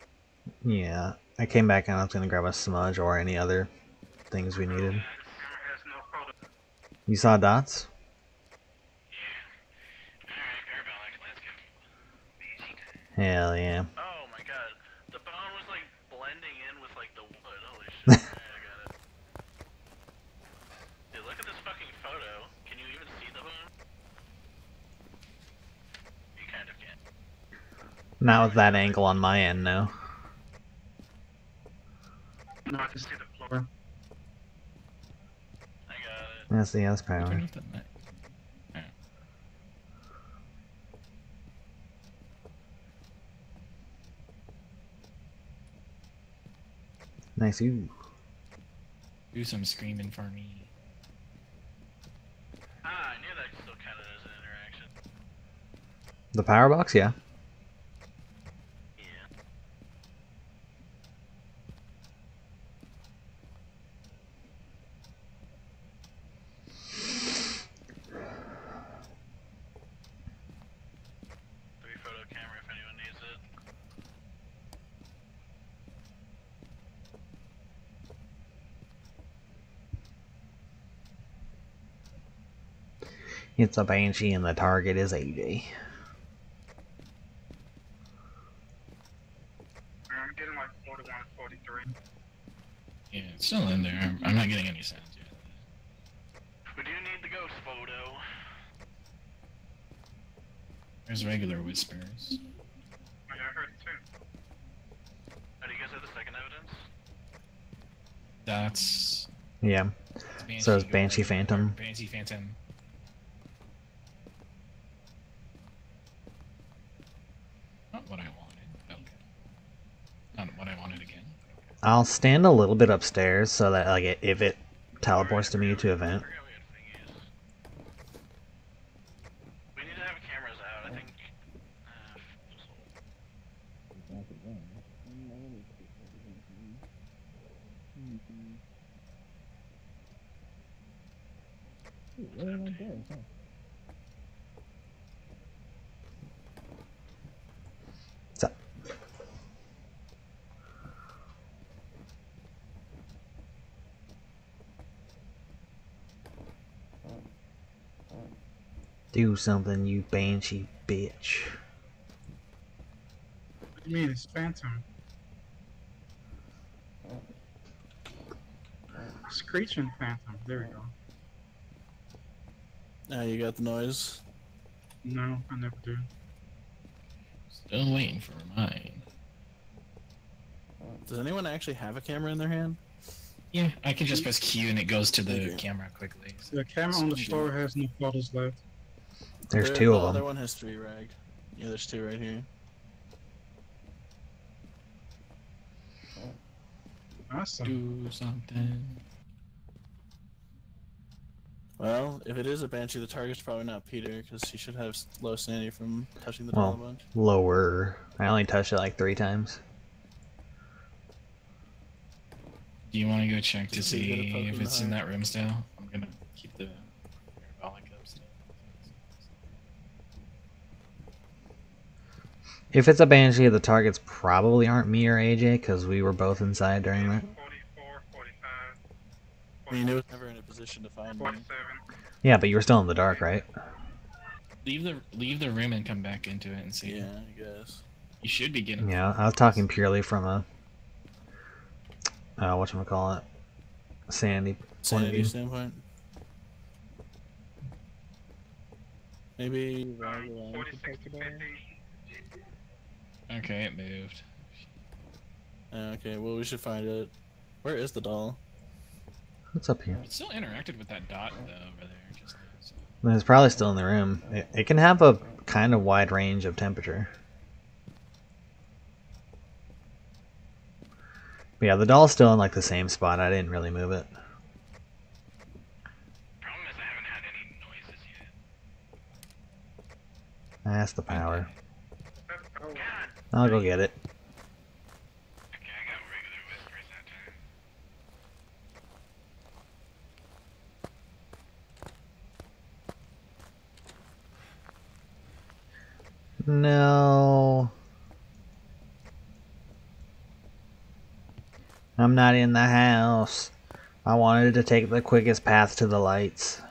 Yeah, I came back and I was gonna grab a smudge or any other things we needed. Hammer has no photo. You saw dots? Alright, Parabolic, let's go. Easy. Hell yeah. Oh my god, the bone was like blending in with like the wood. Holy shit! Alright, I got it. Dude, look at this fucking photo. Can you even see the bone? You kind of can. Not with that angle on my end, no. No, I can see the floor. I got it. That's the S Turn power. off that light. Alright. Nice. Ooh. Do some screaming for me. Ah, I knew that still counted as an interaction. The power box, yeah. Yeah. Three photo camera if anyone needs it. It's a banshee and the target is AJ. I'm getting like 41 43. Yeah, it's still in there. I'm, I'm not getting any sounds yet. We do need the ghost photo. There's regular whispers. Yeah, I heard it too. Oh, do you guys have the second evidence? That's Yeah. Banshee So is Go- Banshee Phantom. Banshee Phantom. Not what I wanted. Okay. Not what I wanted again. I'll stand a little bit upstairs so that like if it teleports to me to event. forgot we had thingies. We need to have cameras out, I think. Uh, just hold. Do something, you banshee bitch. What do you mean? It's Phantom. Screeching Phantom. There we go. Now you got the noise. No, I never do. Still waiting for mine. Does anyone actually have a camera in their hand? Yeah, I can just press Q and it goes to the Okay. camera quickly. The camera on the floor has no photos left. There's There- two the of oh, other one has three rag. Yeah, there's two right here. Awesome. Do something. Well, if it is a banshee, the target's probably not Peter because he should have low sanity from touching the Well. doll a bunch. Lower. I only touched it like three times. Do you want to go check to Just so you get a see if it's in that room still? I'm gonna keep the parabolic up still. If it's a banshee, the targets probably aren't me or AJ because we were both inside during that. 45, I mean, it was never in a position to find me. Yeah, but you were still in the dark, right? Leave the leave the room and come back into it and see. Yeah, I guess. You should be getting. Yeah, I was talking purely from a uh, what call it, Sandy point of Sanity view. standpoint. Maybe rag Okay, it moved. Uh, okay, well we should find it. Where is the doll? What's up here? It still interacted with that dot though over there. Just so. It's probably still in the room. It, it can have a kind of wide range of temperature. But yeah, the doll's still in like the same spot. I didn't really move it. Problem is I haven't had any noises yet. That's the power. Oh, I'll go get it. Okay, I got regular whispers that time. No. I'm not in the house. I wanted to take the quickest path to the lights.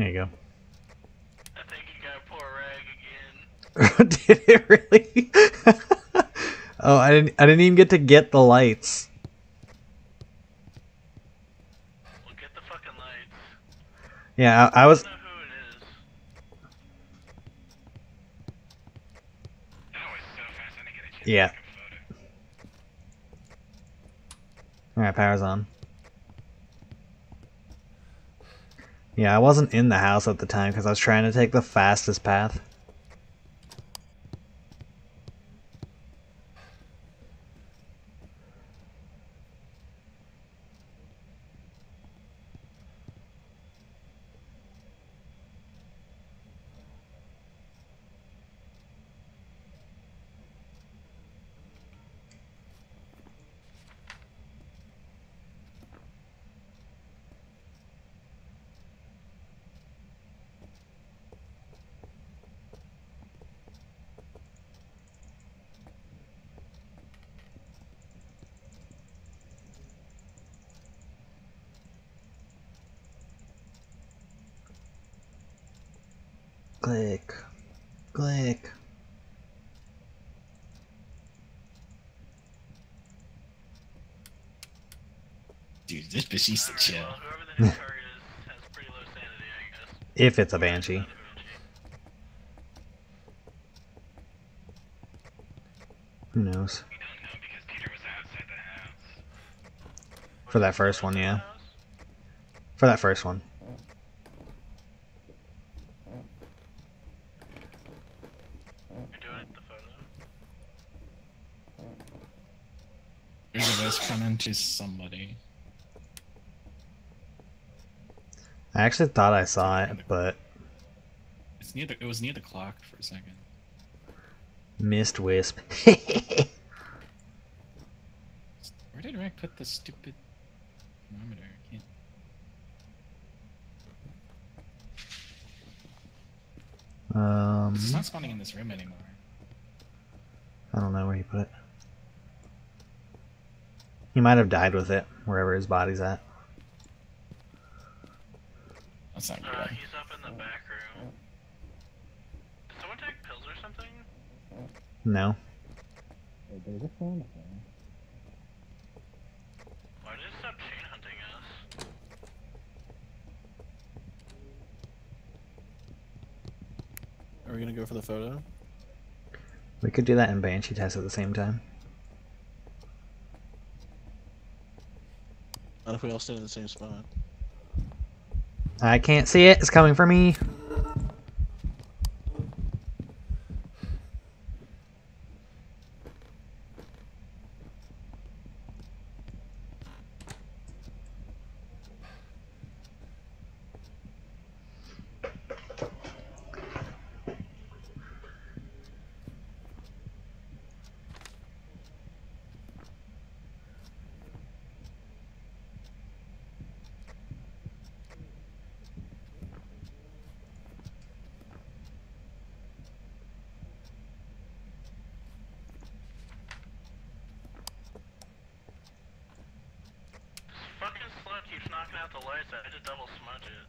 There you go. I think you got poor rag again. Did it really? oh, I didn't. I didn't even get to get the lights. Well, get the fucking lights. Yeah, I, I was. don't know who it is. That was so fast. I didn't get a chance Yeah. to take a photo. All right, power's on. Yeah, I wasn't in the house at the time because I was trying to take the fastest path. Click. Click. Dude, this bitch needs to Alright, chill. well, whoever the new target is has pretty low sanity, If it's a banshee. Who knows? We don't know because For that first one, yeah. For that first one. You're doing it, the photo. There's a voice coming to somebody. I actually thought I saw it, but It's near the. It was near the clock for a second. missed wisp. Where did Rick put the stupid thermometer? Can't. um, It's not spawning in this room anymore. I don't know where he put it. He might have died with it, wherever his body's at. That's not Uh, good. he's up in the back room. Did someone take pills or something? No. Wait, there's a phone thing. Why did it stop chain hunting us? Are we gonna go for the photo? We could do that in Banshee test at the same time. What if we all stand in the same spot? I can't see it. It's coming for me. This fucking slut keeps knocking out the lights. I had to double smudge it.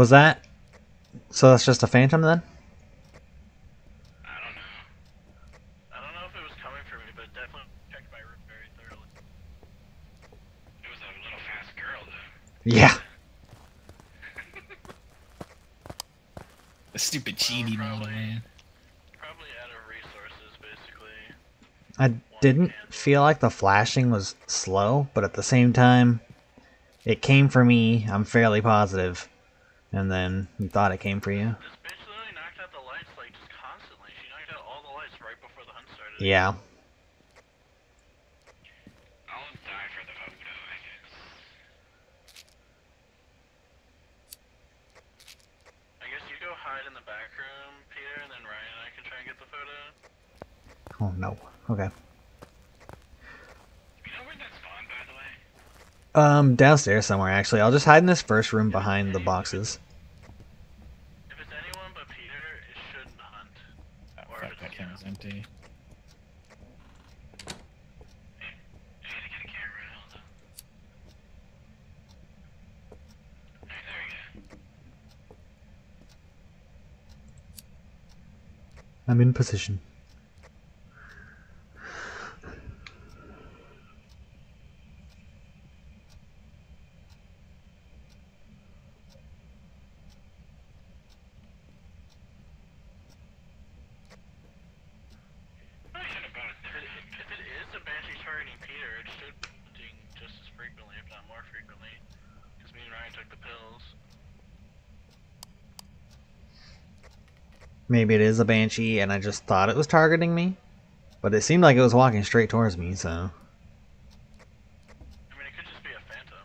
Was that? So that's just a phantom then? I don't know. I don't know if it was coming for me, but definitely checked my room very thoroughly. It was a little fast girl, though. Yeah. The stupid cheaty mode, man. Probably out of resources, basically. I didn't feel like the flashing was slow, but at the same time, it came for me. I'm fairly positive. And then you thought it came for you. This bitch literally knocked out the lights, like, just constantly. She knocked out all the lights right before the hunt started. Yeah. I'll die for the photo, I guess. I guess you go hide in the back room, Peter, and then Ryan and I can try and get the photo. Oh no. Okay. You know where that spawned, by the way? Um, downstairs somewhere actually. I'll just hide in this first room behind the boxes. If it's anyone but Peter, it shouldn't hunt. Oh, Or crap, that camera's empty. I gotta get a camera. Hold on. Alright, there we go. I'm in position. I should have bought it. If it, if it is a Banshee targeting Peter, it should be hunting just as frequently, if not more frequently. Because me and Ryan took the pills. Maybe it is a banshee and I just thought it was targeting me. But it seemed like it was walking straight towards me, so I mean, it could just be a phantom.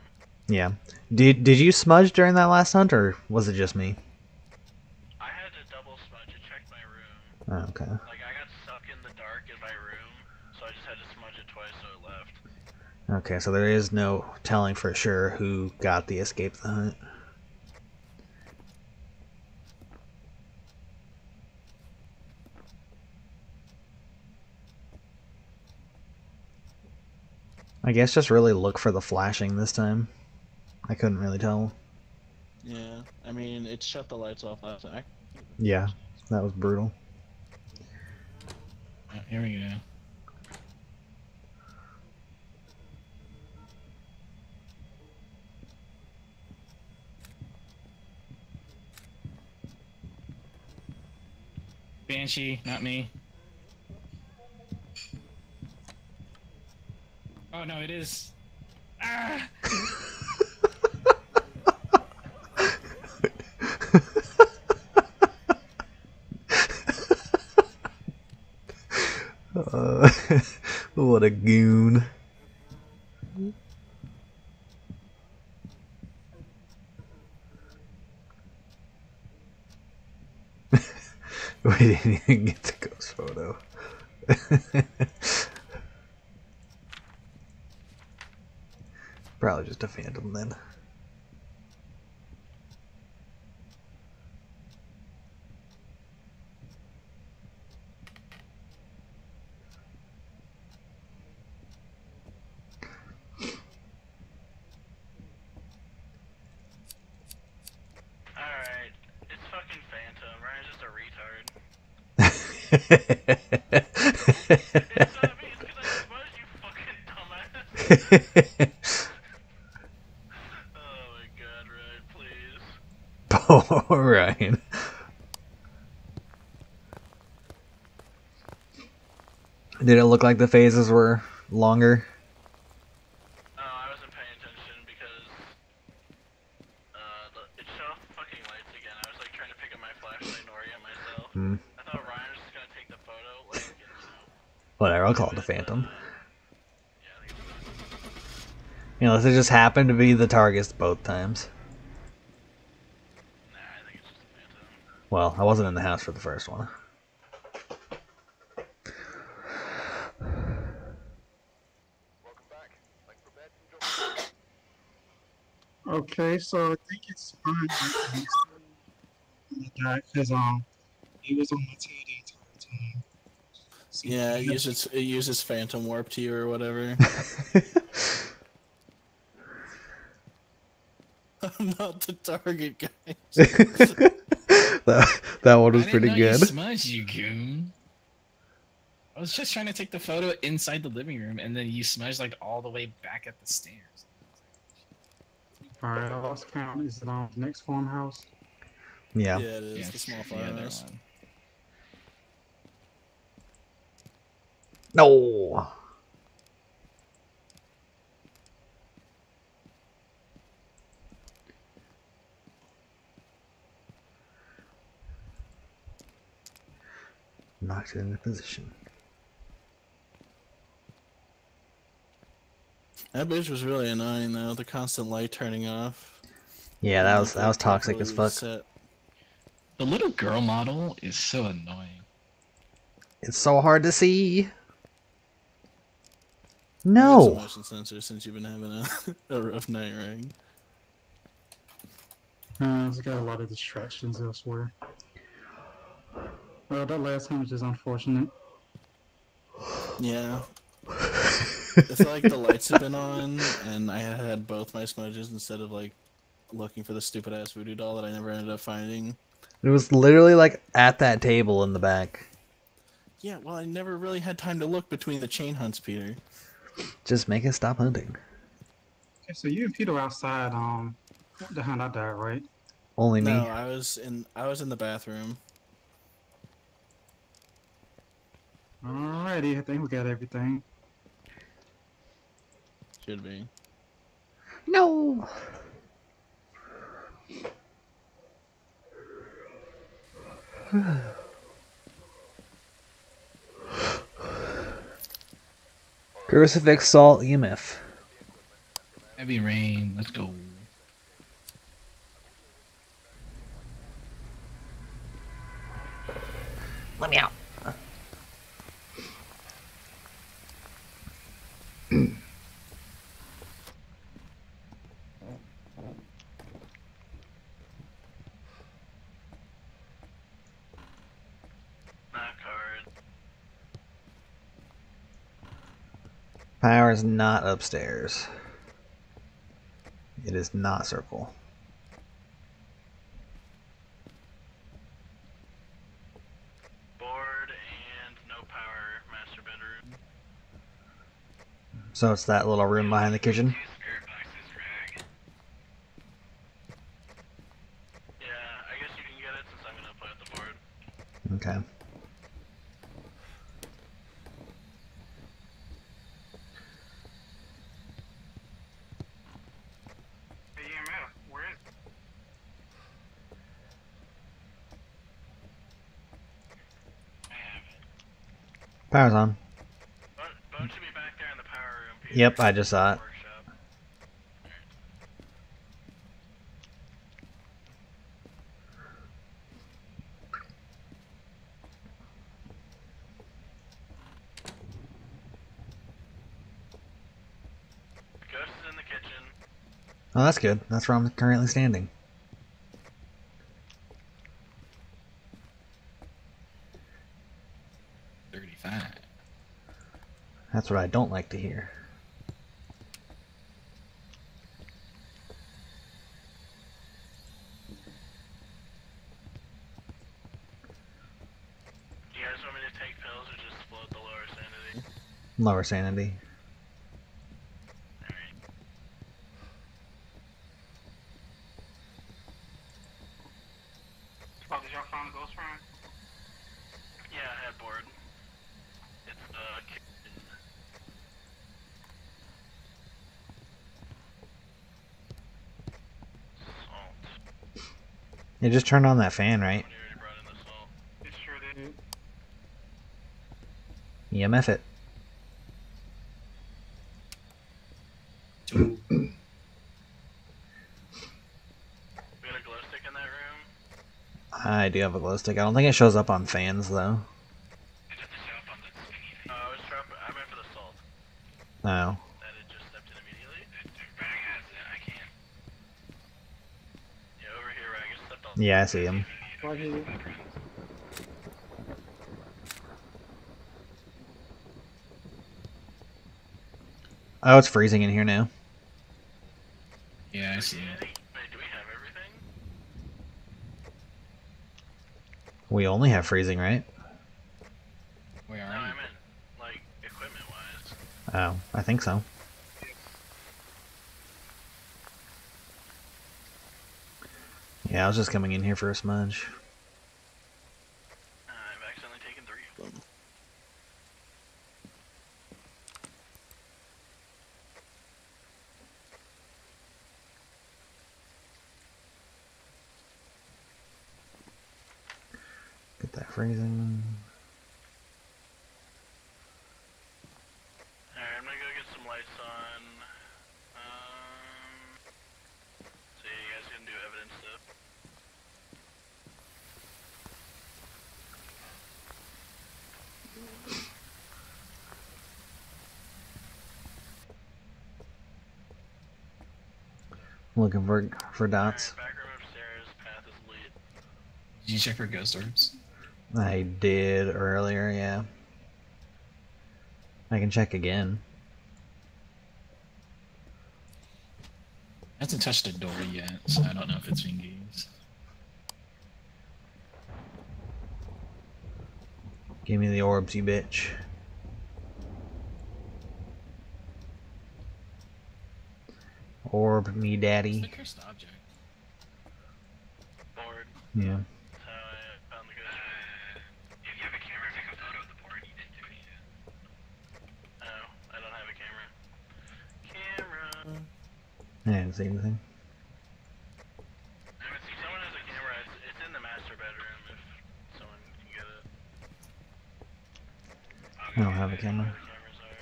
yeah. Did did you smudge during that last hunt or was it just me? I had to double smudge it, check my room. Oh, okay. Like, I got stuck in the dark in my room, so I just had to smudge it twice so it left. Okay, so there is no telling for sure who got the escape the hunt. I guess just really look for the flashing this time. I couldn't really tell. Yeah, I mean, it shut the lights off last night. Yeah, that was brutal. Oh, here we go. Banshee, not me. Oh no, it is. Ah! Uh, what a goon. we didn't even get the ghost photo. Probably just a phantom then. Alright, it's fucking Phantom. Ryan's just a retard. It's not me, it's 'cause I smudged, you fucking dumbass. Oh my god, Ryan, please. Poor Ryan. Did it look like the phases were longer? Oh, I wasn't paying attention because uh, it shut off the fucking lights again. I was like trying to pick up my flashlight and orient myself. Hmm. I thought Ryan was just gonna take the photo, like, you know. Whatever, I'll call it a do but, phantom. uh, yeah, I think Unless it just happened to be the targets both times. Nah, I think it's just a phantom. Well, I wasn't in the house for the first one. Okay, so I think it's fine. Because um, he was on my tail the entire time. So Yeah, it uses it uses phantom warp to you or whatever. I'm not the target, guys. that, that one was I didn't pretty know You good. smudged, you goon. I was just trying to take the photo inside the living room, and then you smudged like all the way back at the stairs. All right, I lost count. Is it on next farmhouse? Yeah. Yeah, it is Yes, the small farmhouse. one. No. Knocked it into position. That bitch was really annoying though. The constant light turning off. Yeah, that was that was toxic as fuck. set. The little girl model is so annoying. It's so hard to see. Maybe it's a No. motion sensor since you've been having a, a rough night, right? Uh, it's got a lot of distractions elsewhere. Well, that last one was just unfortunate. Yeah. I feel like the lights have been on, and I had both my smudges instead of like looking for the stupid ass voodoo doll that I never ended up finding. It was literally like at that table in the back. Yeah, well, I never really had time to look between the chain hunts, Peter. Just make it stop hunting. Okay, so you and Peter were outside. Um, the hunt I died, right? Only me. No, I was in I was in the bathroom. Alrighty, I think we got everything. Should be. No. Crucifix salt EMF. Heavy rain. Let's go. Let me out. Not card. Power is not upstairs. It is not circle. Board and no power. Master bedroom. So it's that little room behind the kitchen. Two spirit boxes, rag. Yeah, I guess you can get it since I'm gonna play with the board. Okay. Power's on. Bone, should be back there in the power room. Peter. Yep, I just saw it. Workshop. Ghost is in the kitchen. Oh, that's good. That's where I'm currently standing. That's what I don't like to hear. Do you guys want me to take pills or just float the lower sanity? Lower sanity. Alright. Oh, did y'all find the ghost friend? Yeah, headboard. It's the kitchen. Salt. You just turned on that fan, right? Somebody already brought in the salt. It. EMF it. We got a glow stick in that room. I do have a glow stick. I don't think it shows up on fans, though. It doesn't show up on the thingy. Uh, I was trying, I meant for the salt. No. That it just stepped in immediately. Rag has it. I can't. Yeah, over here, Rag. It stepped on. Yeah, I see him. Right here. Oh, it's freezing in here now. Yeah, I see it. We have everything? We only have freezing, right? Where No, are I meant like equipment wise. Oh, I think so. Yeah, I was just coming in here for a smudge. I've accidentally taken three of them. Get that freezing. Alright, I'm gonna go get some lights on. Um, so you guys can do evidence stuff. Looking for for dots. Alright, back room upstairs. Path is lit. Did you check for ghost orbs? I did earlier, yeah. I can check again. I haven't touched the door yet, so I don't know if it's been used. Give me the orbs, you bitch. Orb me, It's daddy. the cursed object. Board. Yeah. That's how I found the ghost. if you have a camera, take a photo of the board. You didn't do it yet. Oh, I don't have a camera. Camera. I didn't see anything. Someone has a camera. It's, it's in the master bedroom. If someone can get it. I don't have a camera. Where the cameras are.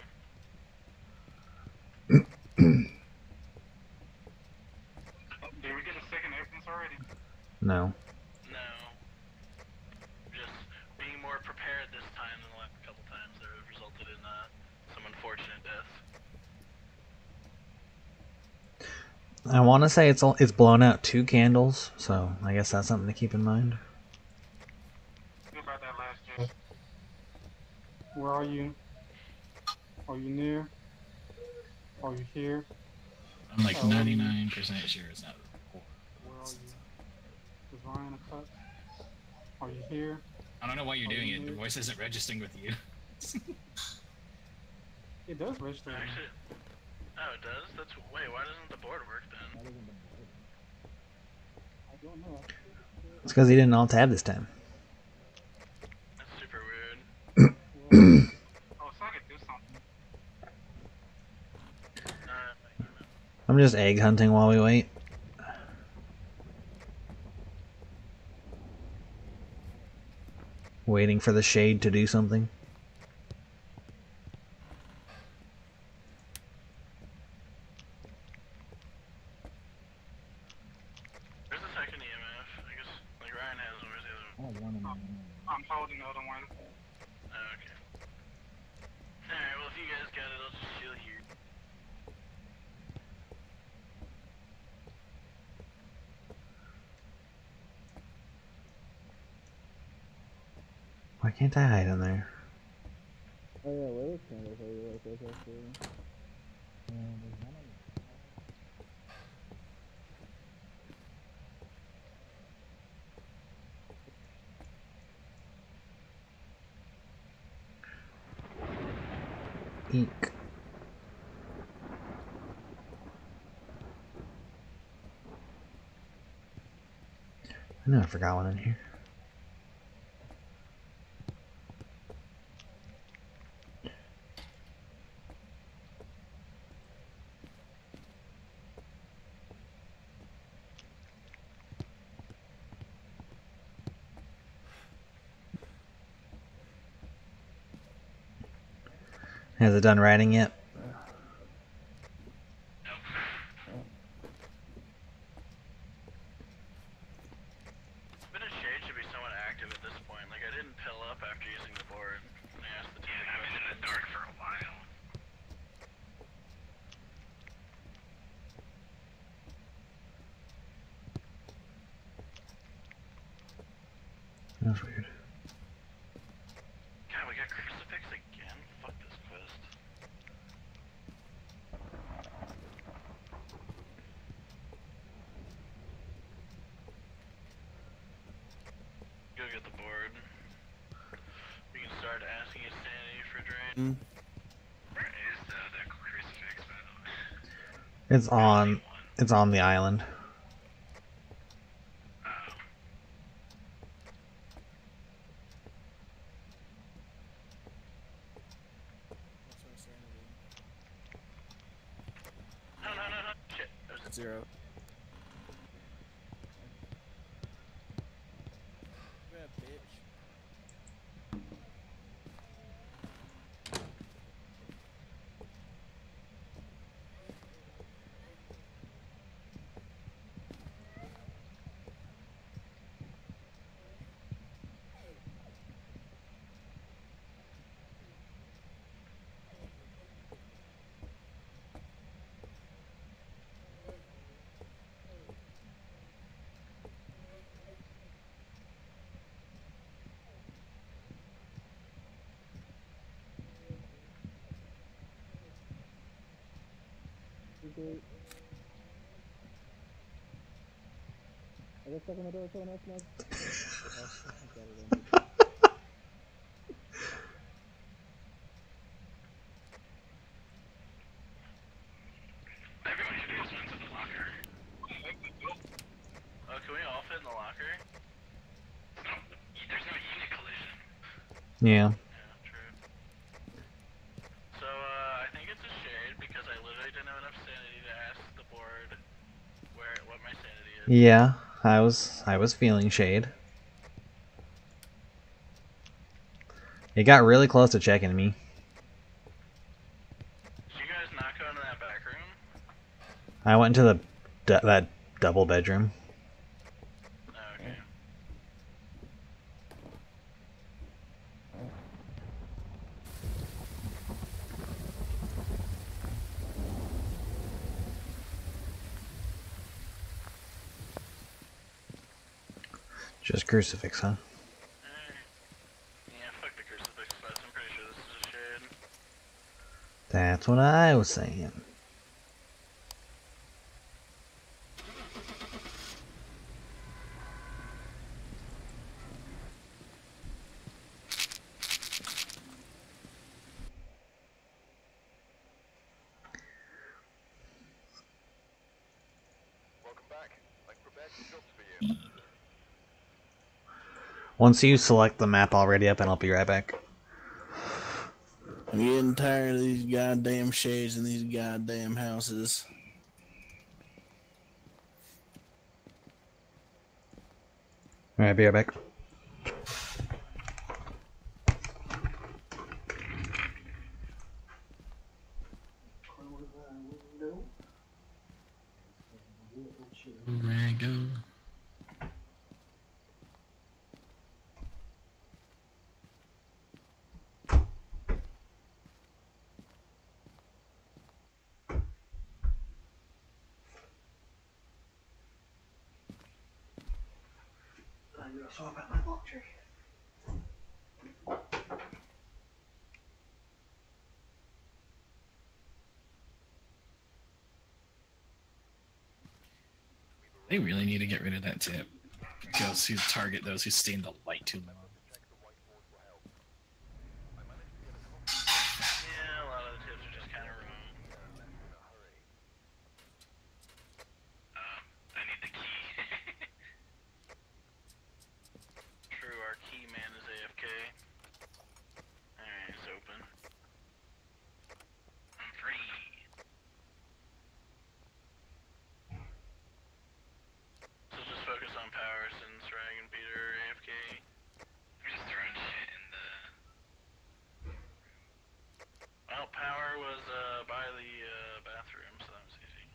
Did we get a second evidence already? No. No. Just being more prepared this time than the last couple times that have resulted in uh, some unfortunate death. I want to say it's all, it's blown out two candles, so I guess that's something to keep in mind. What about that last Jess? Where are you? Are you near? Are you here? I'm like Oh. 99% sure it's not. Where are you? Is Ryan a cut? Are you here? I don't know why you're Are doing you it. The voice isn't registering with you. It does register. Actually, oh, it does. That's wait. Why doesn't the board work then? I don't know. It's because he didn't alt tab this time. That's super weird. Oh, so I could do something. Uh, I'm just egg hunting while we wait. Waiting for the shade to do something. I'm holding the other one. Oh, okay. Alright, well if you guys got it, I'll just chill here. Why can't I hide in there? Oh yeah, where is Candace? Are you like this actually? Eek. I know I forgot one in here. Has it done writing yet? Spinach Shade should be somewhat active at this point. Like, I didn't pill up after using the board. And I asked the team Yeah, I was in the dark for a while. That's weird. God, we got Crucifix again? Fuck this quest. Go get the board. We can start asking his sanity for drain. Where is the, the crucifix, by the way? It's on. It's on the island. Oh. What's my sanity? No, no, no, no. Shit. That was Zero. Yeah, bitch. Got stuck in the door, I got it in. Everyone should just went to the locker. Oh, can we all fit in the locker? No, there's no unit collision. Yeah. Yeah, true. So, uh, I think it's a shade because I literally didn't have enough sanity to ask the board where what my sanity is. Yeah. I was. I was feeling shade. It got really close to checking me. Did you guys not go into that back room? I went into the that double bedroom. Oh, okay. Just crucifix, huh? Yeah, fuck the crucifix. I'm pretty sure this is a shade. That's what I was saying. Once you select the map, I'll ready up and I'll be right back. I'm getting tired of these goddamn shades in these goddamn houses. Alright, be right back. They really need to get rid of that tip. Because who target those who stay in the light too long. Yeah, a lot of the tips are just kind of wrong. Um, I need the key. True, our key man is AFK. Alright, it's open. I'm free. So just focus on power since Rag and Peter are AFK. I'm just throwing shit in the. Well, power was uh, by the uh, bathroom, so that was easy.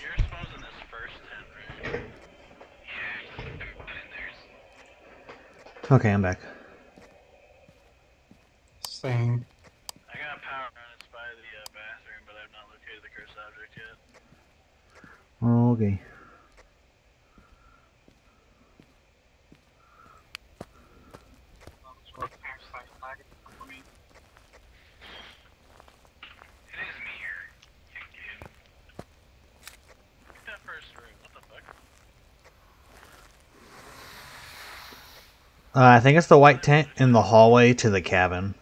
You're supposed in this first tent, right? Yeah, I've been in theirs. Okay, I'm back. Same. I got power on it's by the uh, bathroom, but I've not located the cursed object yet. Okay. It is me here. Kick dude. Look at that first room. What the fuck? Uh, I think it's the white tent in the hallway to the cabin.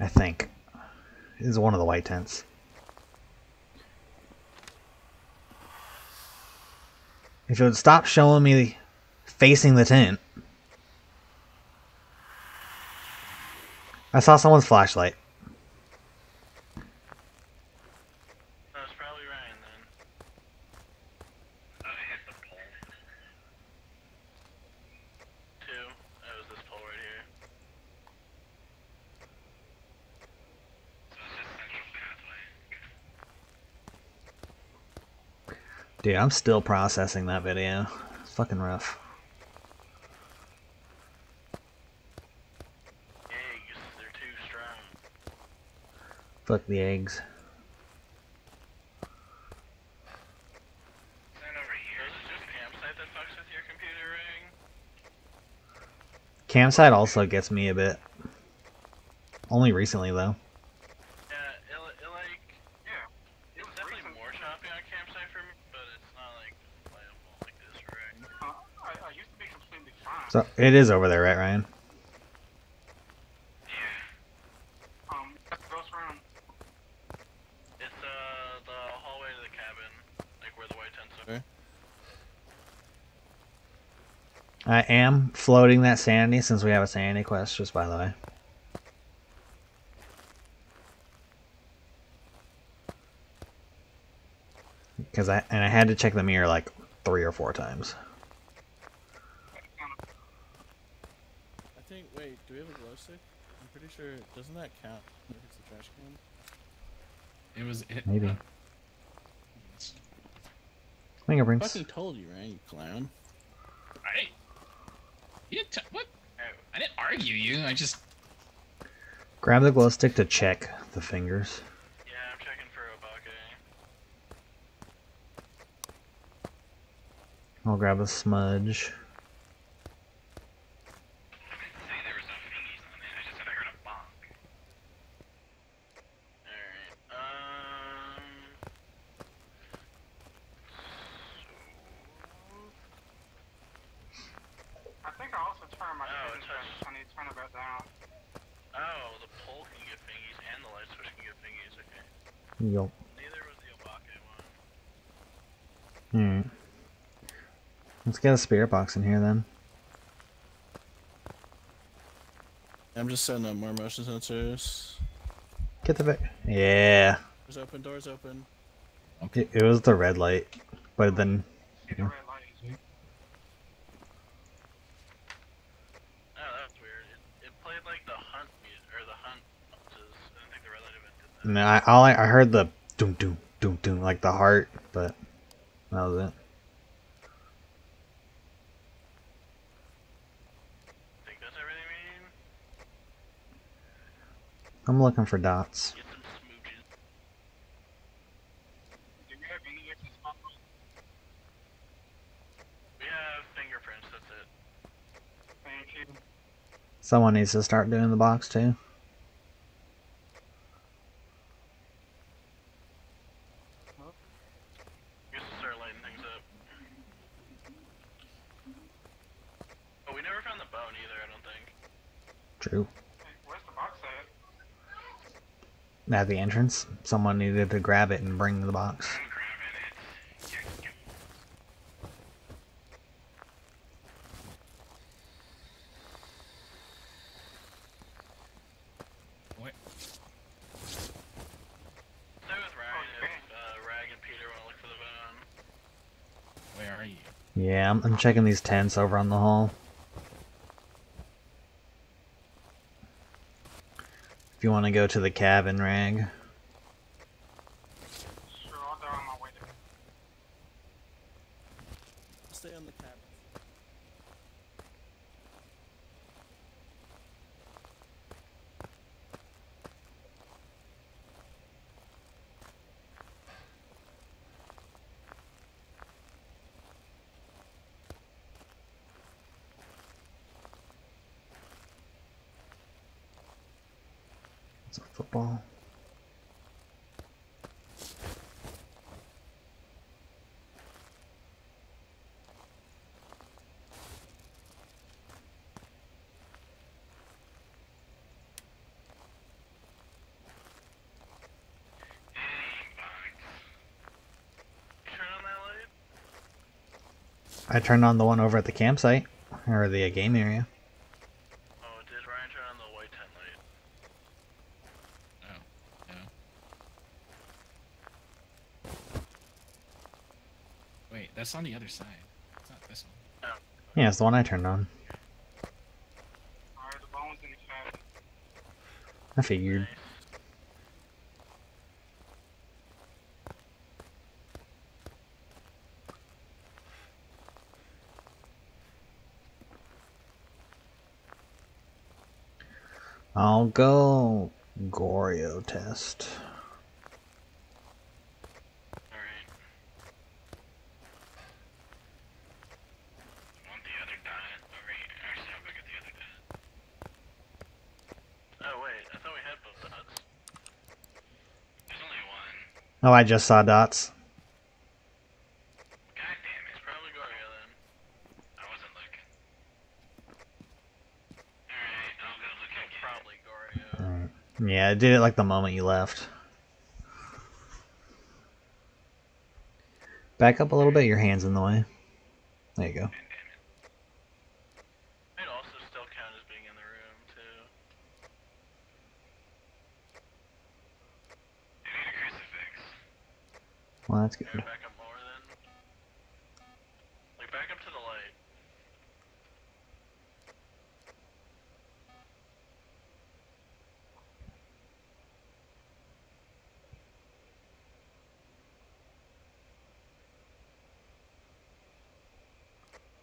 I think. Is one of the white tents. If it would stop showing me facing the tent. I saw someone's flashlight. No, it's probably Ryan then. I hit the pole. Two. That was this pole right here. So it's just central pathway. Dude, I'm still processing that video. It's fucking rough. Eggs, they're too strong. Fuck the eggs. Stand over here. Is it just campsite that fucks with your computer ring? Campsite also gets me a bit. Only recently, though. Yeah, it, it like. Yeah. It's definitely more choppy on campsite for me, but it's not like playable like this, right? I, I used to be completely fine. So it is over there, right, Ryan? Yeah. Um, ghost room. It's uh the hallway to the cabin, like where the white tents are. I am floating that sanity since we have a sanity quest, just by the way. Because I and I had to check the mirror like three or four times. I think. Wait, do we have a glow stick? I'm pretty sure. Doesn't that count if it's the trash can? It was it, Maybe. Fingerprints. I Fucking told you, right, you clown. I you didn't t- what? I didn't argue you. I just Grab the glow stick to check the fingers. Yeah, I'm checking for a Obake. I'll grab a smudge. get a spirit box in here then. I'm just setting up more motion sensors. Get the yeah. Doors open. Doors open. Okay. It, was the red light, but then. You know. No, I all I, I heard the doom doom doom doom like the heart, but that was it. That's looking for dots. Someone needs to start doing the box too. We should start lighting things up. Oh, we never found the bone either, I don't think. True. Where's the box at? The entrance, someone needed to grab it and bring the box. I'm grabbing it. Yeah, yeah. What? Stay with Ryan if uh, Rag and Peter want to look for the bone. Where are you? Yeah, I'm, I'm checking these tents over on the hall. You want to go to the cabin, Rag. Sure, I'll go on my way there. Stay on the cabin. It's a football. Turn on that light. I turned on the one over at the campsite or the uh, game area. Oh, did Ryan turn on the white tent light? Oh, no. Wait, that's on the other side. It's not this one. Yeah, it's the one I turned on. Alright, the bone's in the cabin. I figured. Nice. I'll go Goryo test. Alright. Want the other dot over here? Actually, I'll go get the other dot. Oh, wait. I thought we had both dots. There's only one. Oh, I just saw dots. God damn it. It's probably Goryo then. I wasn't looking. Alright, I'll go look again. Probably Goryo. Alright. Mm. Yeah, I did it like the moment you left. Back up a little bit, your hand's in the way. There you go. Might also still count as being in the room, too. You need a crucifix. Well, that's good. back up more then? Like, back up to the light.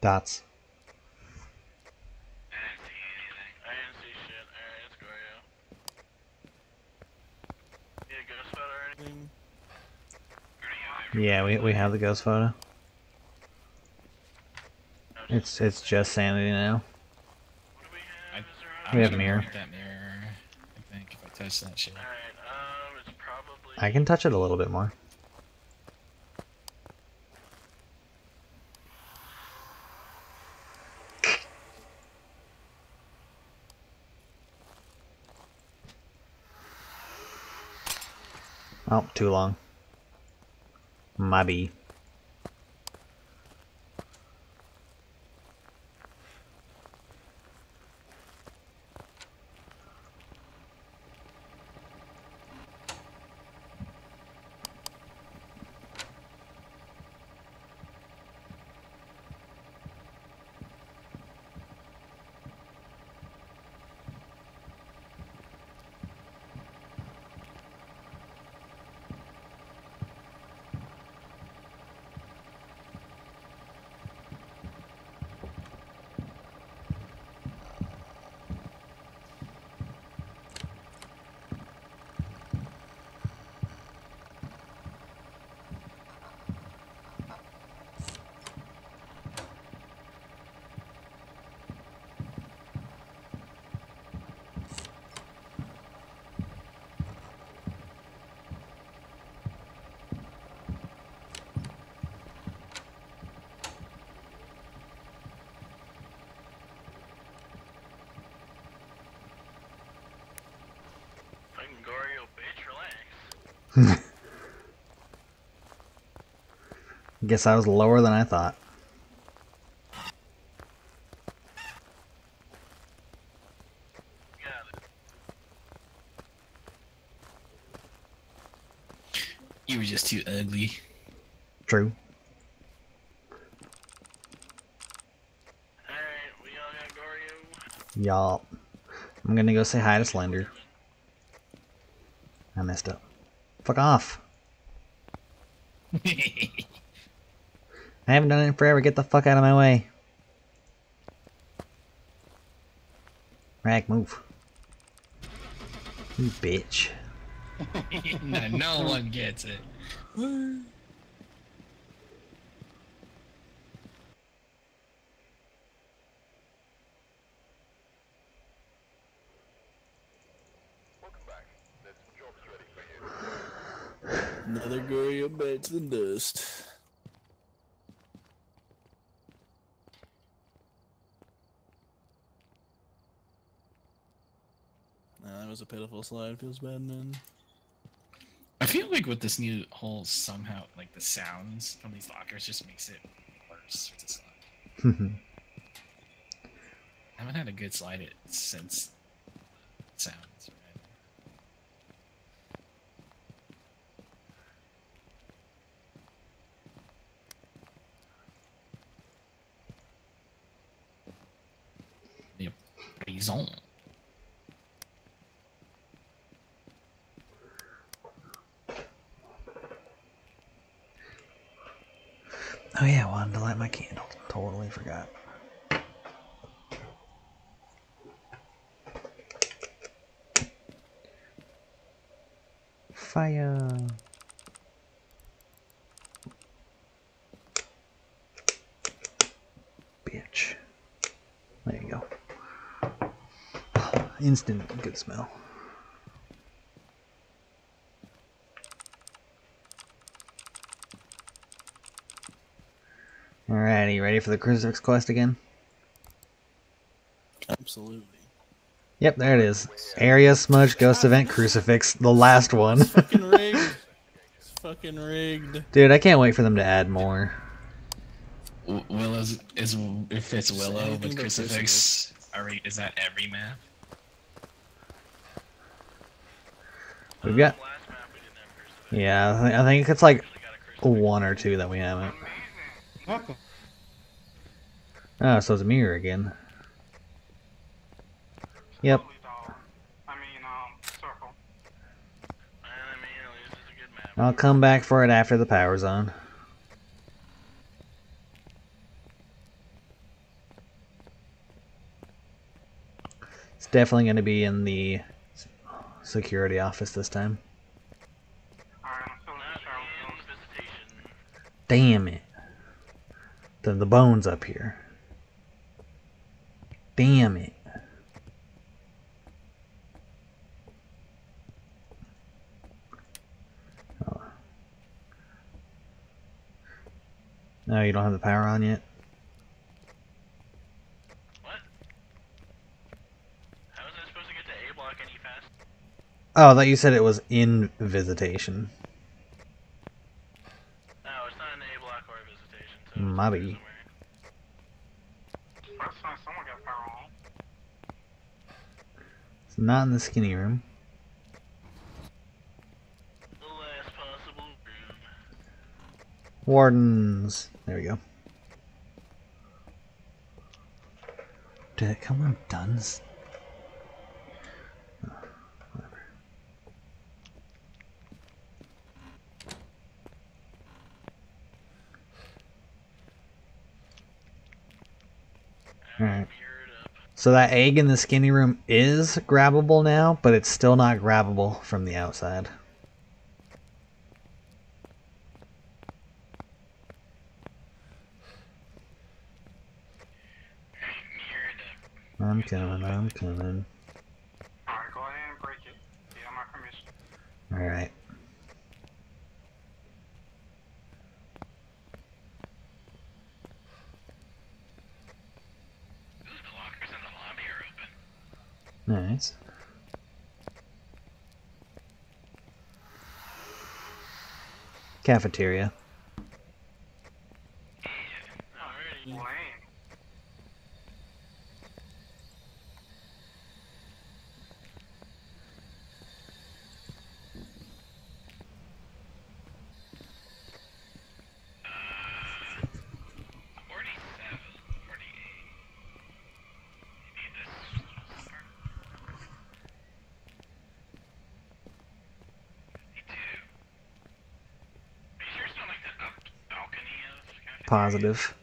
Dots. I didn't see anything. I didn't see shit. Alright, let's go, yo. Need a ghost photo or anything? Thing. Yeah, we, we have the ghost photo. It's it's just sanity now. We have? Mirror. That mirror. I think if I touch that shit. I can touch it a little bit more. Oh, too long. Maybe. Guess I was lower than I thought. You were just too ugly. True. Alright, we all got Y'all. I'm gonna go say hi to Slender. I messed up. Fuck off. I haven't done it in forever. Get the fuck out of my way. Rag, move. You bitch. no, no one gets it. Another Goryo bites the dust. Nah, that was a pitiful slide. Feels bad, man. I feel like with this new whole somehow like the sounds from these lockers just makes it worse. I haven't had a good slide it since sounds. Right? Yep. Oh yeah, I wanted to light my candle. Totally forgot. Fire. Bitch. There you go. Instant good smell. Alright, you ready for the crucifix quest again? Absolutely. Yep, there it is. Area Smudge Ghost Event Crucifix, the last one. Fucking rigged. It's fucking rigged. Dude, I can't wait for them to add more. W- Willow's is if it's Willow anything with crucifix. Are we, is that every map? We've got, Last map we didn't have crucifix. yeah, I, thi- I think it's like We got a crucifix. one or two that we haven't. Welcome. Oh, so it's a mirror again. Yep. I mean, um, circle. I mean, at least it's a good map. I'll come back for it after the power's on. It's definitely going to be in the security office this time. Alright, I'm still Not in visitation. Damn it. Then the bone's up here. Damn it. No, you don't have the power on yet? What? How was I supposed to get to A block any faster? Oh, I thought you said it was in visitation. No, it's not an A block or a visitation. So Maybe. First time someone got power on. It's not in the skinny room. The last possible room. Wardens. There we go. Did it come on duns? Alright. So that egg in the skinny room is grabbable now, but it's still not grabbable from the outside. I'm coming, I'm coming. Alright, go ahead and break it. Get on my permission. Alright. Ooh, the lockers in the lobby are open. Nice. Cafeteria. Alrighty. Lame. Forty-seven, forty-eight. Maybe this number. Fifty-two. Are you sure it's not like the up balcony of cafeteria? Positive.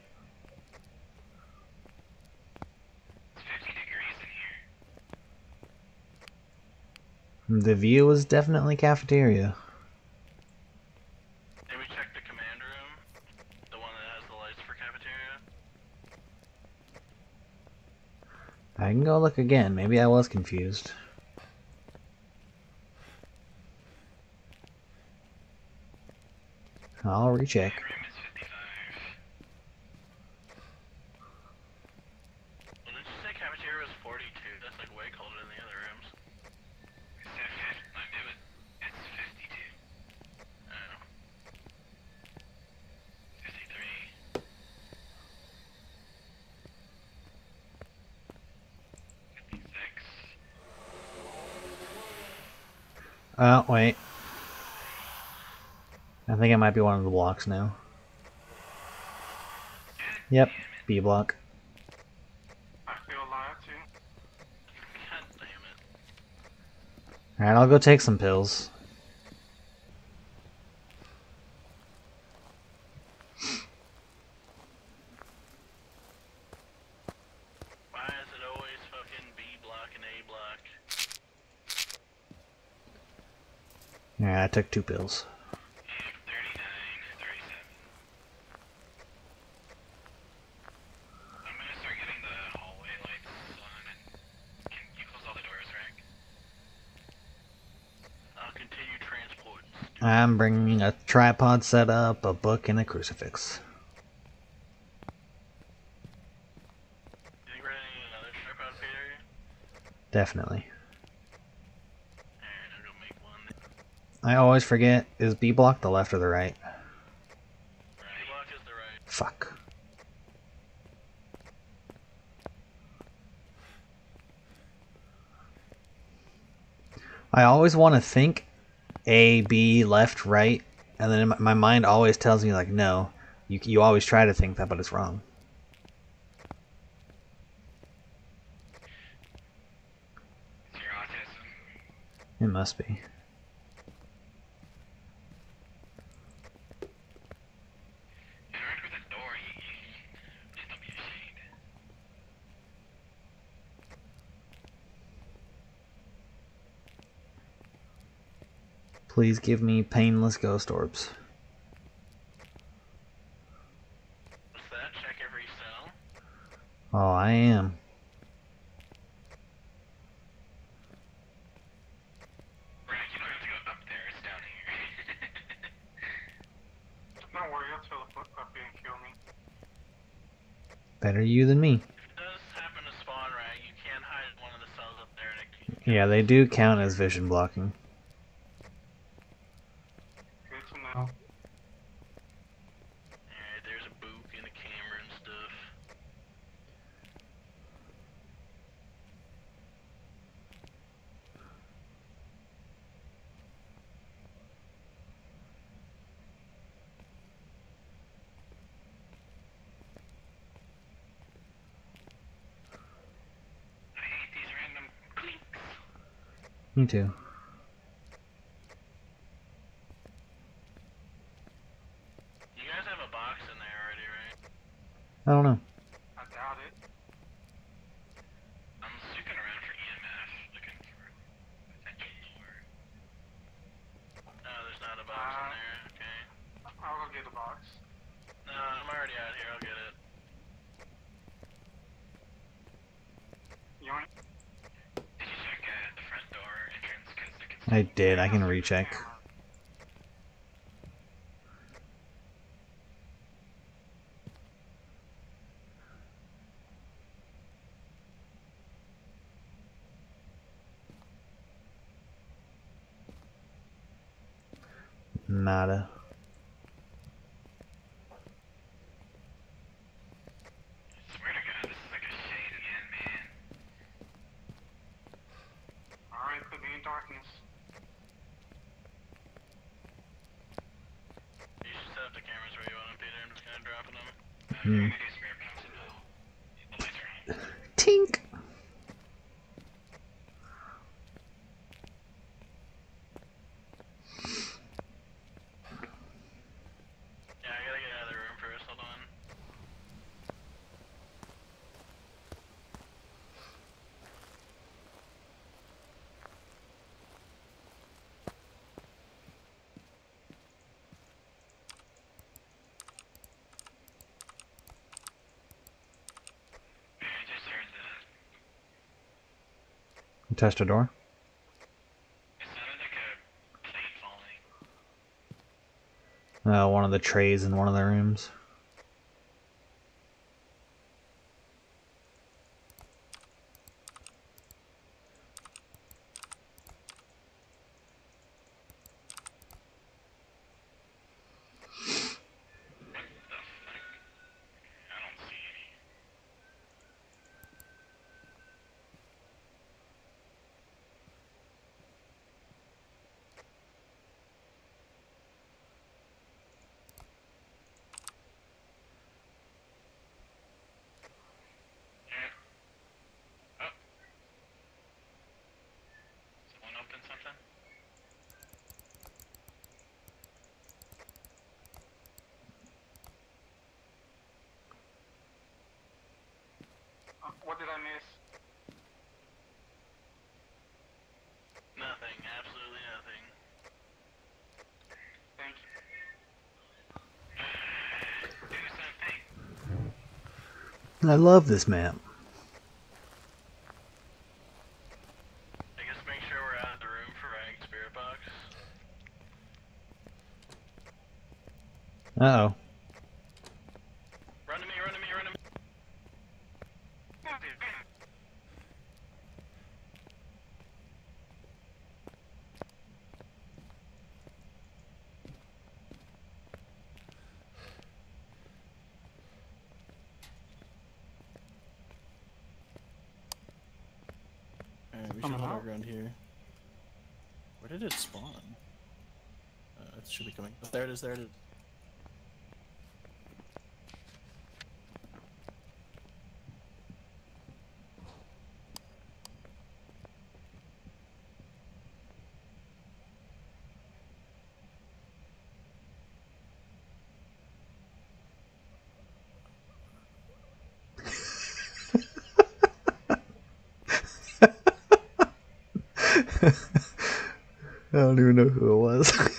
It's fifty degrees in here. The view is definitely cafeteria. Did we check the command room? The one that has the lights for cafeteria? I can go look again. Maybe I was confused. I'll recheck. Room is fifty-five. Well, did you say cafeteria was 42? That's like way colder than the other rooms. Is that fif- I knew it. It's fifty-two. Oh. Fifty-three. Fifty-six. Oh, wait. I think it might be one of the blocks now. Yep, B block. Alright, I'll go take some pills. Alright, I took two pills. And thirty-nine, thirty-seven. I'm gonna start getting the hallway lights on and can you close all the doors, Rick? I'll continue transport. I'm bringing a tripod set up, a book, and a crucifix. You think we're gonna need another tripod? Definitely. Alright, I'll go make one. I always forget, is B block the left or the right? B block is the right. Fuck. I always want to think A, B, left, right, and then my- mind always tells me, like, no. You, you always try to think that, but it's wrong. It must be. In order with the door, you, you, please don't be ashamed. Please give me painless ghost orbs. Check every cell? Oh, I am. Rick, you don't have to go up there, it's down here. Don't worry, I'll teleport up here and kill me. Better you than me. If it does happen to spawn right, you can hide in one of the cells up there and it can Yeah, they do count as vision blocking. Good to know. Alright, there's a book and a camera and stuff. I hate these random clinks. Me too. You guys have a box in there already, right? I don't know. I doubt it. I'm snooping around for EMF, looking for potential door. No, there's not a box in Uh, there. Okay. I'll go get the box. No, I'm already out here. I'll get it. Yoink. Did you check uh, the front door entrance? Cause I can I did. Testador. Like uh, one of the trays in one of the rooms. on? Nothing, absolutely nothing. Thank you. I love this map. is there to... I don't even know who it was.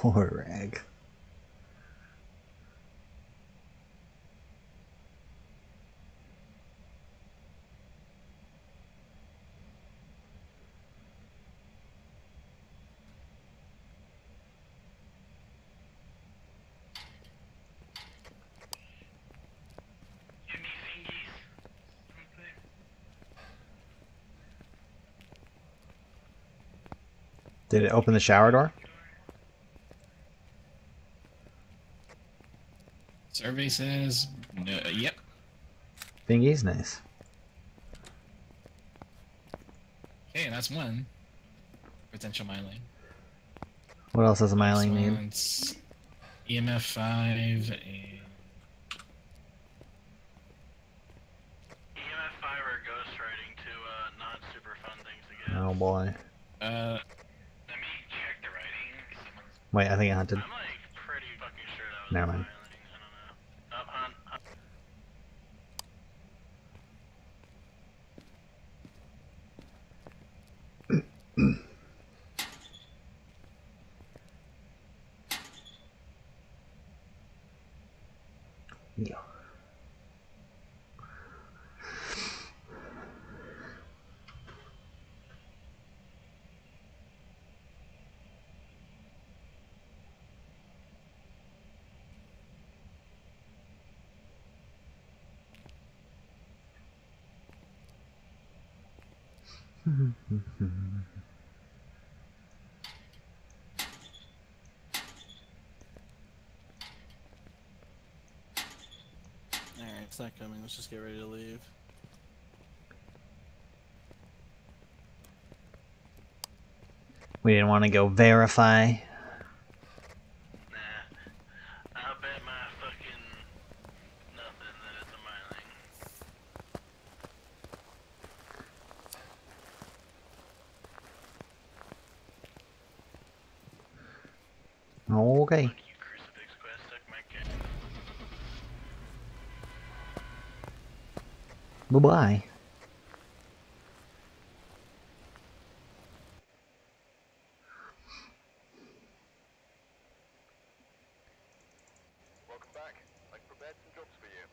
Poor rag. Did it open the shower door? Survey says, no, yep. Bingy's nice. Okay, that's one. Potential myling. What else does a This myling need? EMF 5 and EMF 5 E or ghostwriting to uh, not super fun things again. Oh boy. uh let me check the writing. Someone's Wait, I think it hunted. I'm like pretty fucking sure that was Never mind. violin. I don't know. Up, hunt, hunt. Yeah. Alright, it's not coming. Let's just get ready to leave. We didn't want to go verify. Nah. I'll bet my fucking nothing that it's a myling. Okay. Fuck you, Crucifix Quest, suck my dick. Bye bye. Welcome back. I've prepared some jobs for you.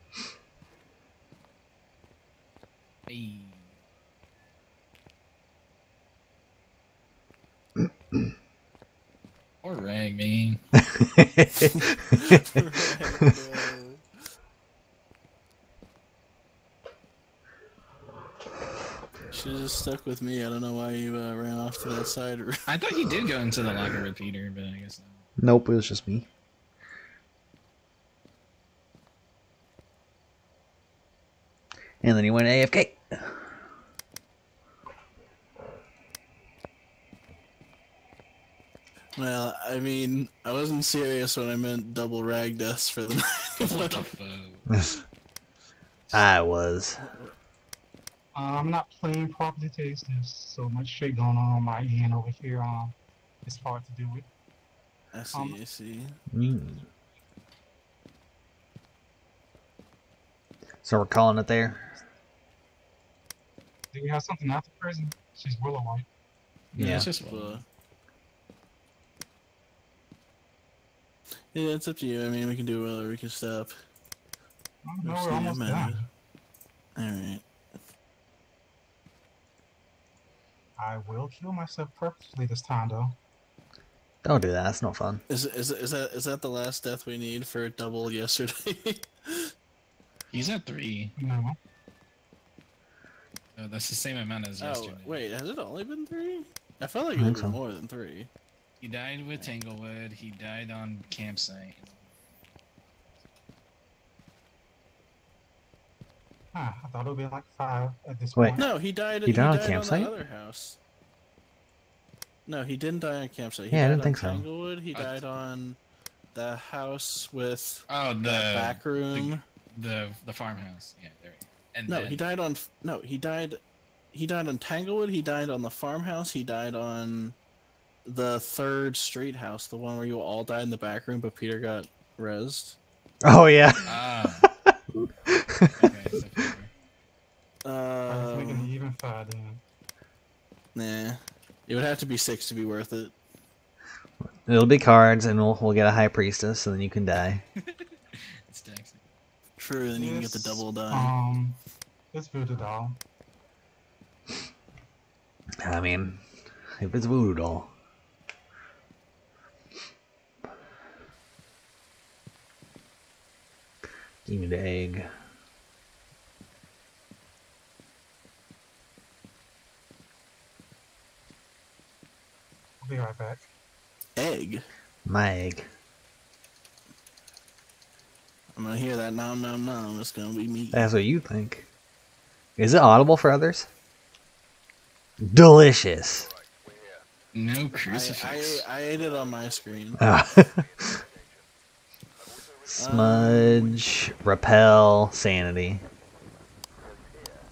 hey. Or rag me. Should have just stuck with me. I don't know why you uh, ran off to that side. I thought you did go into the locker with Peter, but I guess not. nope, it was just me. And then he went AFK. well, I mean, I wasn't serious when I meant double ragged us for the What the fuck? I was. Uh, I'm not playing properly today. so There's so much shit going on on my end over here. Um, it's hard to do it. I see, Um, I see. Mm. So we're calling it there. Do we have something after prison? She's Willow White. Yeah, it's just one. yeah, it's up to you. I mean, we can do well or we can stop. Oh, no, Just we're almost done. Alright. I will kill myself purposely this time, though. Don't do that. That's not fun. Is, is, is that is that the last death we need for double yesterday? He's at three. No. Uh, that's the same amount as oh, yesterday. wait, has it only been three? I felt like I it was so. more than three. He died with Tanglewood. He died on campsite. Huh, I thought it would be like five at this Wait. point. No, he died. He died on on campsite? the other house. No, he didn't die on campsite. He Yeah, I died didn't on think so. Tanglewood. He died on the house with Oh, the that back room. the the farmhouse. Yeah, there. And No, then, he died on. No, he died. He died on Tanglewood. He died on the farmhouse. He died on the third street house, the one where you all died in the back room, but Peter got rezzed. Oh yeah. Ah. okay, so fair. Making it Um, even five then. nah, it would have to be six to be worth it. It'll be cards, and we'll we'll get a high priestess, and then you can die. it's taxing. True, then you can get the double die. Um, let's build it all. I mean, if it's voodoo doll. Give me the egg. I'll be right my egg. I'm gonna hear that nom nom nom. It's gonna be me. That's what you think. Is it audible for others? Delicious. No I, crucifix. I, I ate it on my screen. Ah. Smudge, repel, sanity.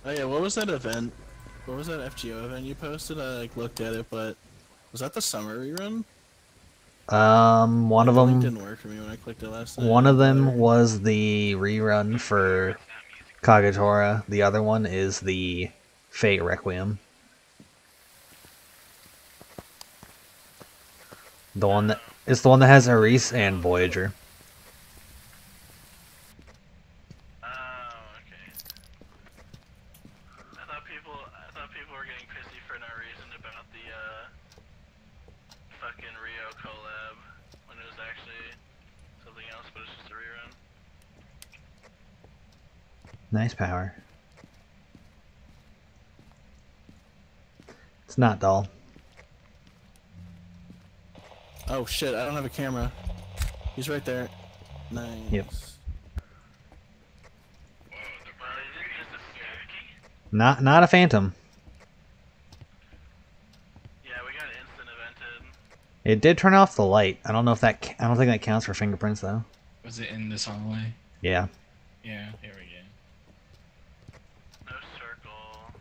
Oh yeah, what was that event? What was that FGO event you posted? I like looked at it, but was that the summer rerun? Um, one of them, didn't work for me when I clicked it last night. one of them was the rerun for Kagetora. The other one is the Fate Requiem. The one that it's the one that has Aris and Voyager. Oh, okay. I thought people, I thought people were getting pissy for no reason about the uh, fucking Rio collab when it was actually something else, but it's just a rerun. Nice power. It's not dull. Oh shit! I don't have a camera. He's right there. Nice. Yep. Well, they didn't. Not not a phantom. Yeah, we got instant evented. It did turn off the light. I don't know if that. I don't think that counts for fingerprints though. Was it in this hallway? Yeah. Yeah, here we go. No circle.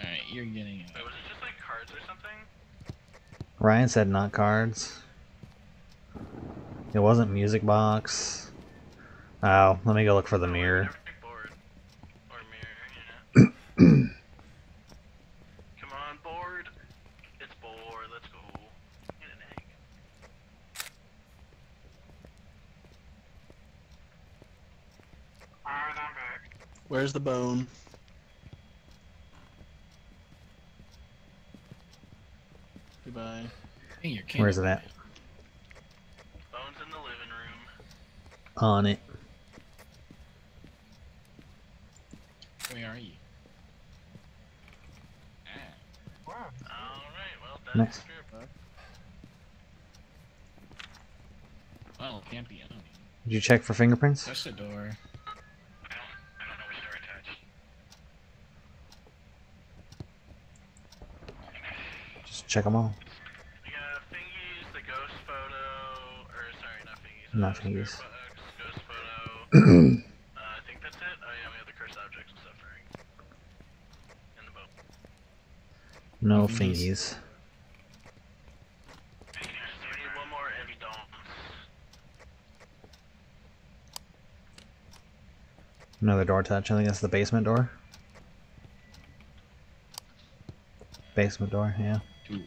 Alright, you're getting Wait, was it just like cards or something? Ryan said not cards. It wasn't music box. Oh, let me go look for the Oh, mirror. board. Or mirror, yeah. Come on, board. It's board. Let's go. Get an egg. Alright, I'm back. Where's the bone? Goodbye. Hey, your Where's it at? Bones in the living room. On it. Where are you? Ah, All right. Well, that's Nice. true. well, can't be enemy. Did you check for fingerprints? Touch the door. I don't. I don't know which door I touched. Just check them all. We got the ghost photo, or sorry, not Fingies. Not uh, Spirit Fingies. Box, Ghost photo. uh, I think that's it. Oh yeah, we have the cursed objects and suffering. And the boat. No Fingies. fingies. So we need one more evidence. Another door touch. I think that's the basement door. Basement door, yeah. Ooh.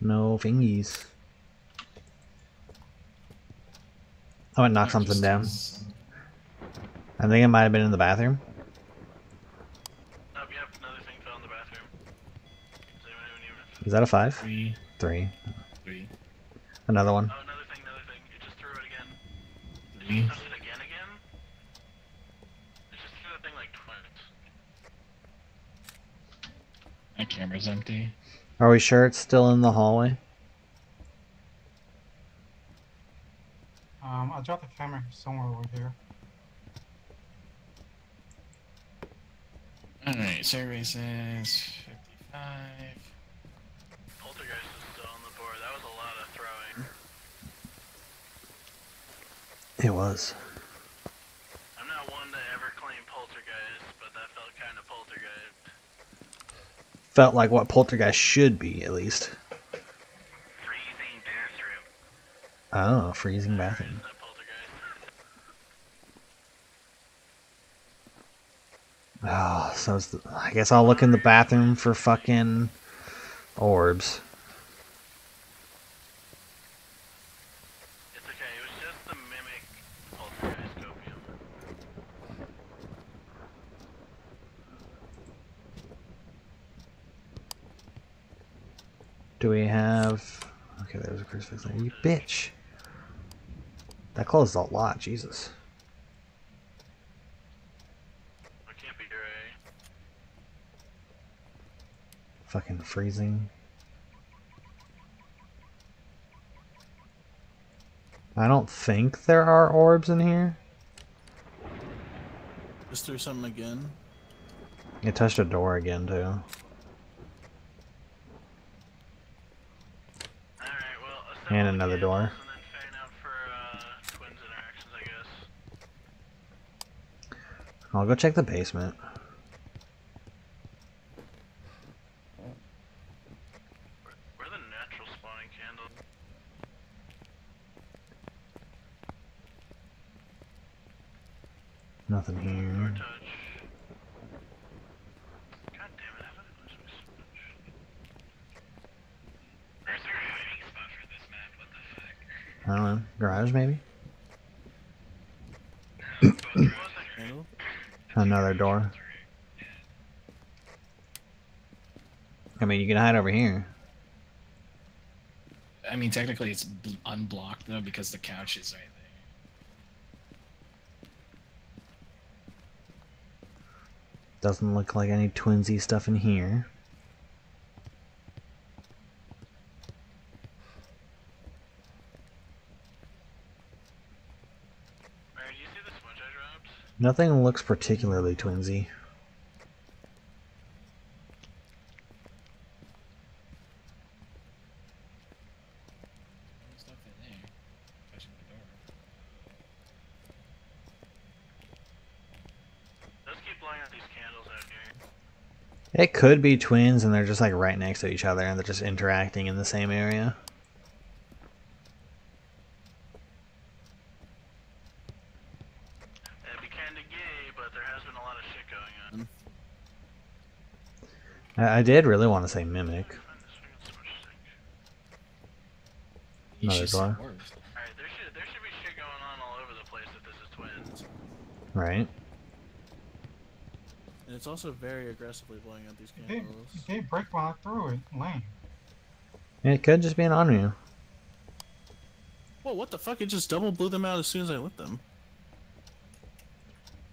No thingies. I would knock something down. I think it might have been in the bathroom. Yep, another thing fell in the bathroom. Does anyone have any Is that a five? Three, Three. three, Another one. Oh, another thing, another thing. It just threw it again. Did three. you touch it again, again? It just threw that thing like twice. My camera's empty. Are we sure it's still in the hallway? Um, I dropped the camera somewhere over here. Alright, survey says 55. Poltergeist is still on the board. That was a lot of throwing. It was. I'm not one to ever claim poltergeist, but that felt kind of poltergeist. Felt like what Poltergeist should be, at least. Freezing bathroom. Oh, freezing bathroom. Oh, so the, I guess I'll look in the bathroom for fucking orbs. It's okay. It was just the mimic poltergeist copium. Do we have? Okay, there's a crucifix there. You bitch. That closed a lot. Jesus. It can't be Dre. Eh? Fucking freezing. I don't think there are orbs in here. Just threw something again. It touched a door again too. Alright, well, assemble And another door. I'll go check the basement. Where are the natural spawning candles? Nothing Door here. touch. God damn it, how did I lose my switch? Where's there a hiding spot for this map? What the fuck? I don't know. Garage maybe? Candle? Another door. I mean, you can hide over here. I mean, technically it's unblocked though because the couch is right there. Doesn't look like any twinsy stuff in here. Alright, do you see the switch I dropped? Nothing looks particularly twinsy. There's stuff in there. Touching the door. Let's keep blowing out these candles out here. It could be twins and they're just like right next to each other and they're just interacting in the same area. It'd be kinda gay, but there has been a lot of shit going on. I, I did really want to say mimic. Find this fucking switch stick. You Another should see door. orbs. Alright, there should there should be shit going on all over the place if this is twins. Right? And it's also very aggressively blowing out these They, candles. they break while I threw it. Lame. It could just be an Onryo. Whoa, what the fuck? It just double blew them out as soon as I lit them.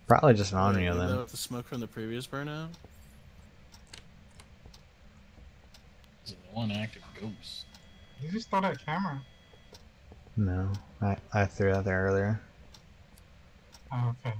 Probably just an Like, Onryo maybe then. was The smoke from the previous burnout? There's a one active ghost. You just throw that camera. No, I, I threw that there earlier. Oh, okay.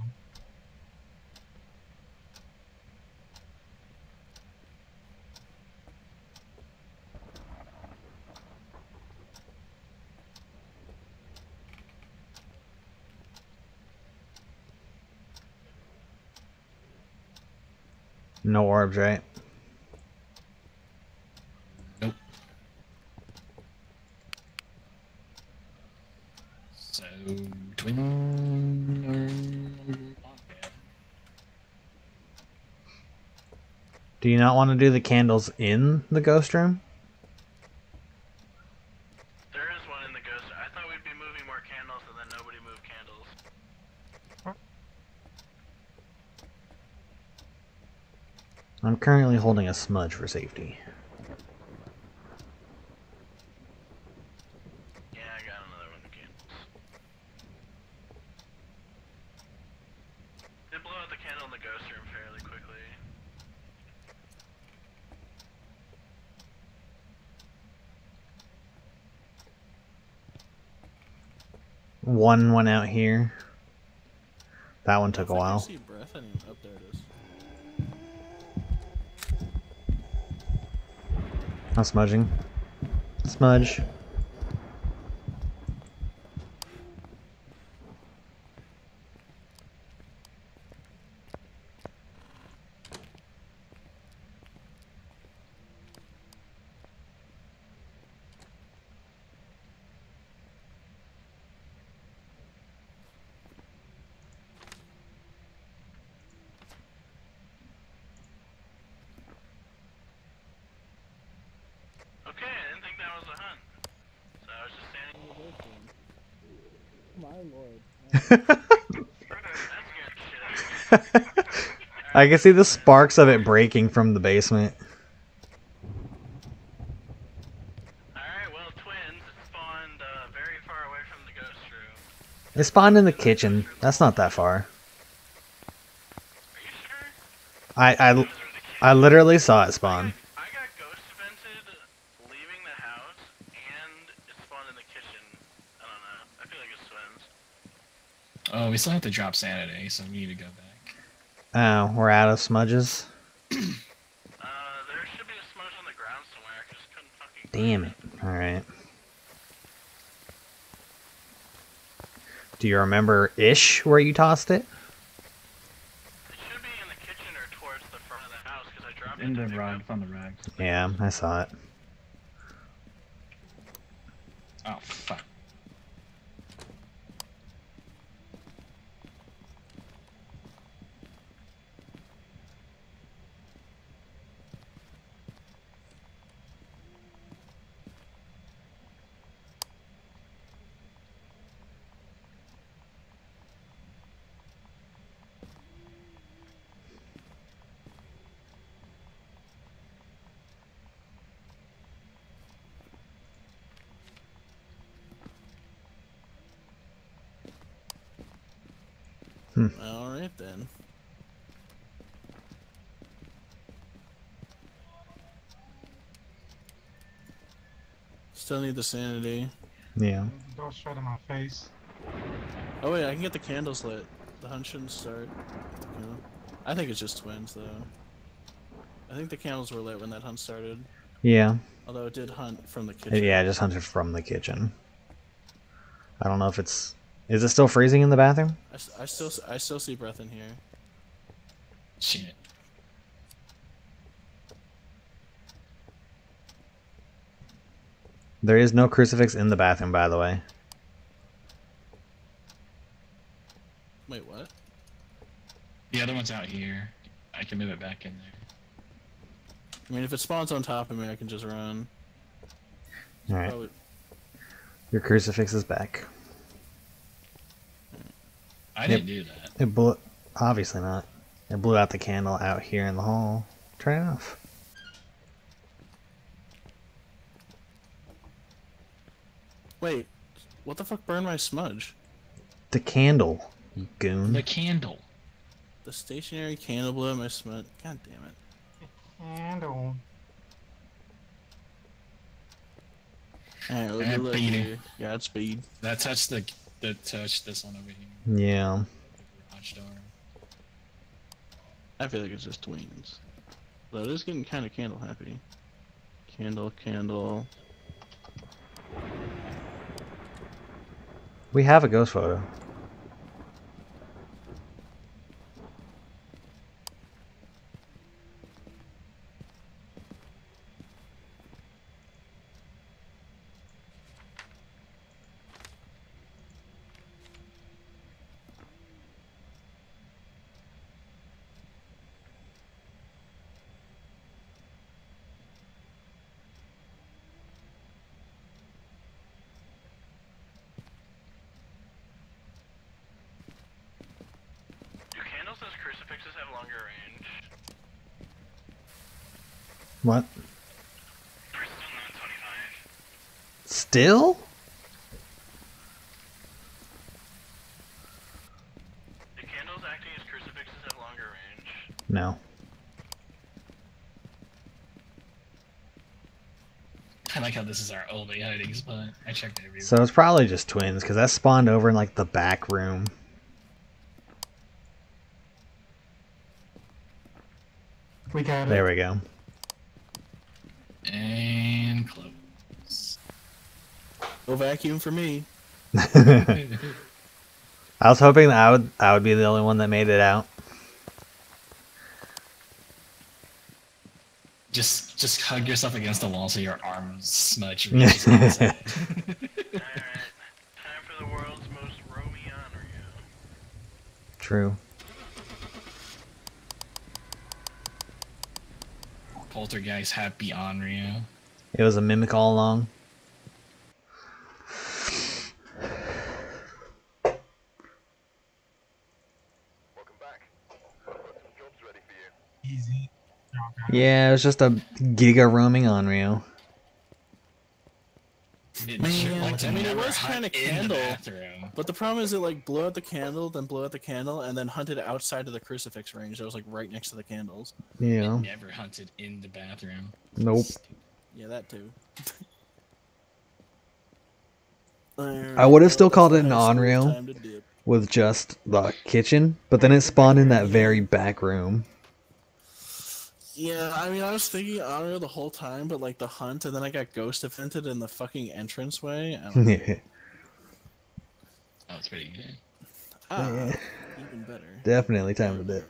No orbs, right? Nope. So twin. Do you not want to do the candles in the ghost room? There is one in the ghost. I thought we'd be moving more candles and then nobody moved candles. I'm currently holding a smudge for safety. Yeah, I got another one of candles. Blow out the candle in the ghost room fairly quickly. One went out here. That one took a If I can while. I'm smudging. Smudge. Okay, I didn't think that was a hunt. So I was just standing. My lord. That scared the shit out of me. I can see the sparks of it breaking from the basement. Alright, well, twins spawned uh, very far away from the ghost room. It spawned in the kitchen. That's not that far. Are you sure? I I, It was in the kitchen. I literally saw it spawn. I got ghost vented leaving the house, and it spawned in the kitchen. I don't know. I feel like it's Oh, we still have to drop Sanity, so we need to go back. Oh, we're out of smudges. Uh, there should be a smudge on the ground somewhere. I just couldn't fucking. Damn it. Alright. Do you remember ish where you tossed it? It should be in the kitchen or towards the front of the house because I dropped In it. to the rug, on the rug. Yeah, I saw it. Oh, fuck. All right then. Still need the sanity. Yeah. Don't shut in my face. Oh wait, I can get the candles lit. The hunt shouldn't start. You know? I think it's just twins though. I think the candles were lit when that hunt started. Yeah. Although it did hunt from the kitchen. Yeah, I just hunted from the kitchen. I don't know if it's. Is it still freezing in the bathroom? I still s- I still see breath in here. Shit. There is no crucifix in the bathroom, by the way. Wait, what? The other one's out here. I can move it back in there. I mean, if it spawns on top of me, I can just run. Alright. Probably- Your crucifix is back. I didn't do that. It blew. Obviously not. It blew out the candle out here in the hall. Turn it off. Wait, what the fuck burned my smudge? The candle, you goon. The candle. The stationary candle blew out my smudge. God damn it. Handle. Alright, let me Eh, look beating. here. Godspeed. That touched the that touched this one over here. Yeah. Door. I feel like it's just twins. Though it is getting kind of candle happy. Candle, candle. We have a ghost photo. Do candles as crucifixes have longer range? What? Or is it still not 25? Still? Do candles acting as crucifixes have longer range? No. I like how this is our only hiding spot. I checked everywhere. So it's probably just twins, because that spawned over in like the back room. We got it. There we go. And close. No vacuum for me. I was hoping that I would I would be the only one that made it out. Just just hug yourself against the wall so your arms smudge reaches outside. Alright. Time for the world's most roamy Onryo. True. Poltergeist happy Onryo. It was a mimic all along. Welcome back. I've got some jobs ready for you. Easy. Y'all got it. Yeah, it was just a giga roaming Onryo. It Man, like I mean, it was hunt kinda in the But the problem is it like blew out the candle, then blew out the candle, and then hunted outside of the crucifix range. That was like right next to the candles. Yeah. It never hunted in the bathroom. Nope. Yeah, that too. I would have still called it an on-rail. Time to dip. with just the kitchen, but then it spawned in that very back room. Yeah, I mean, I was thinking Ario the whole time, but like the hunt, and then I got ghost evented in the fucking entranceway. I yeah, That was pretty good. ah, Yeah. even better. definitely time to dip.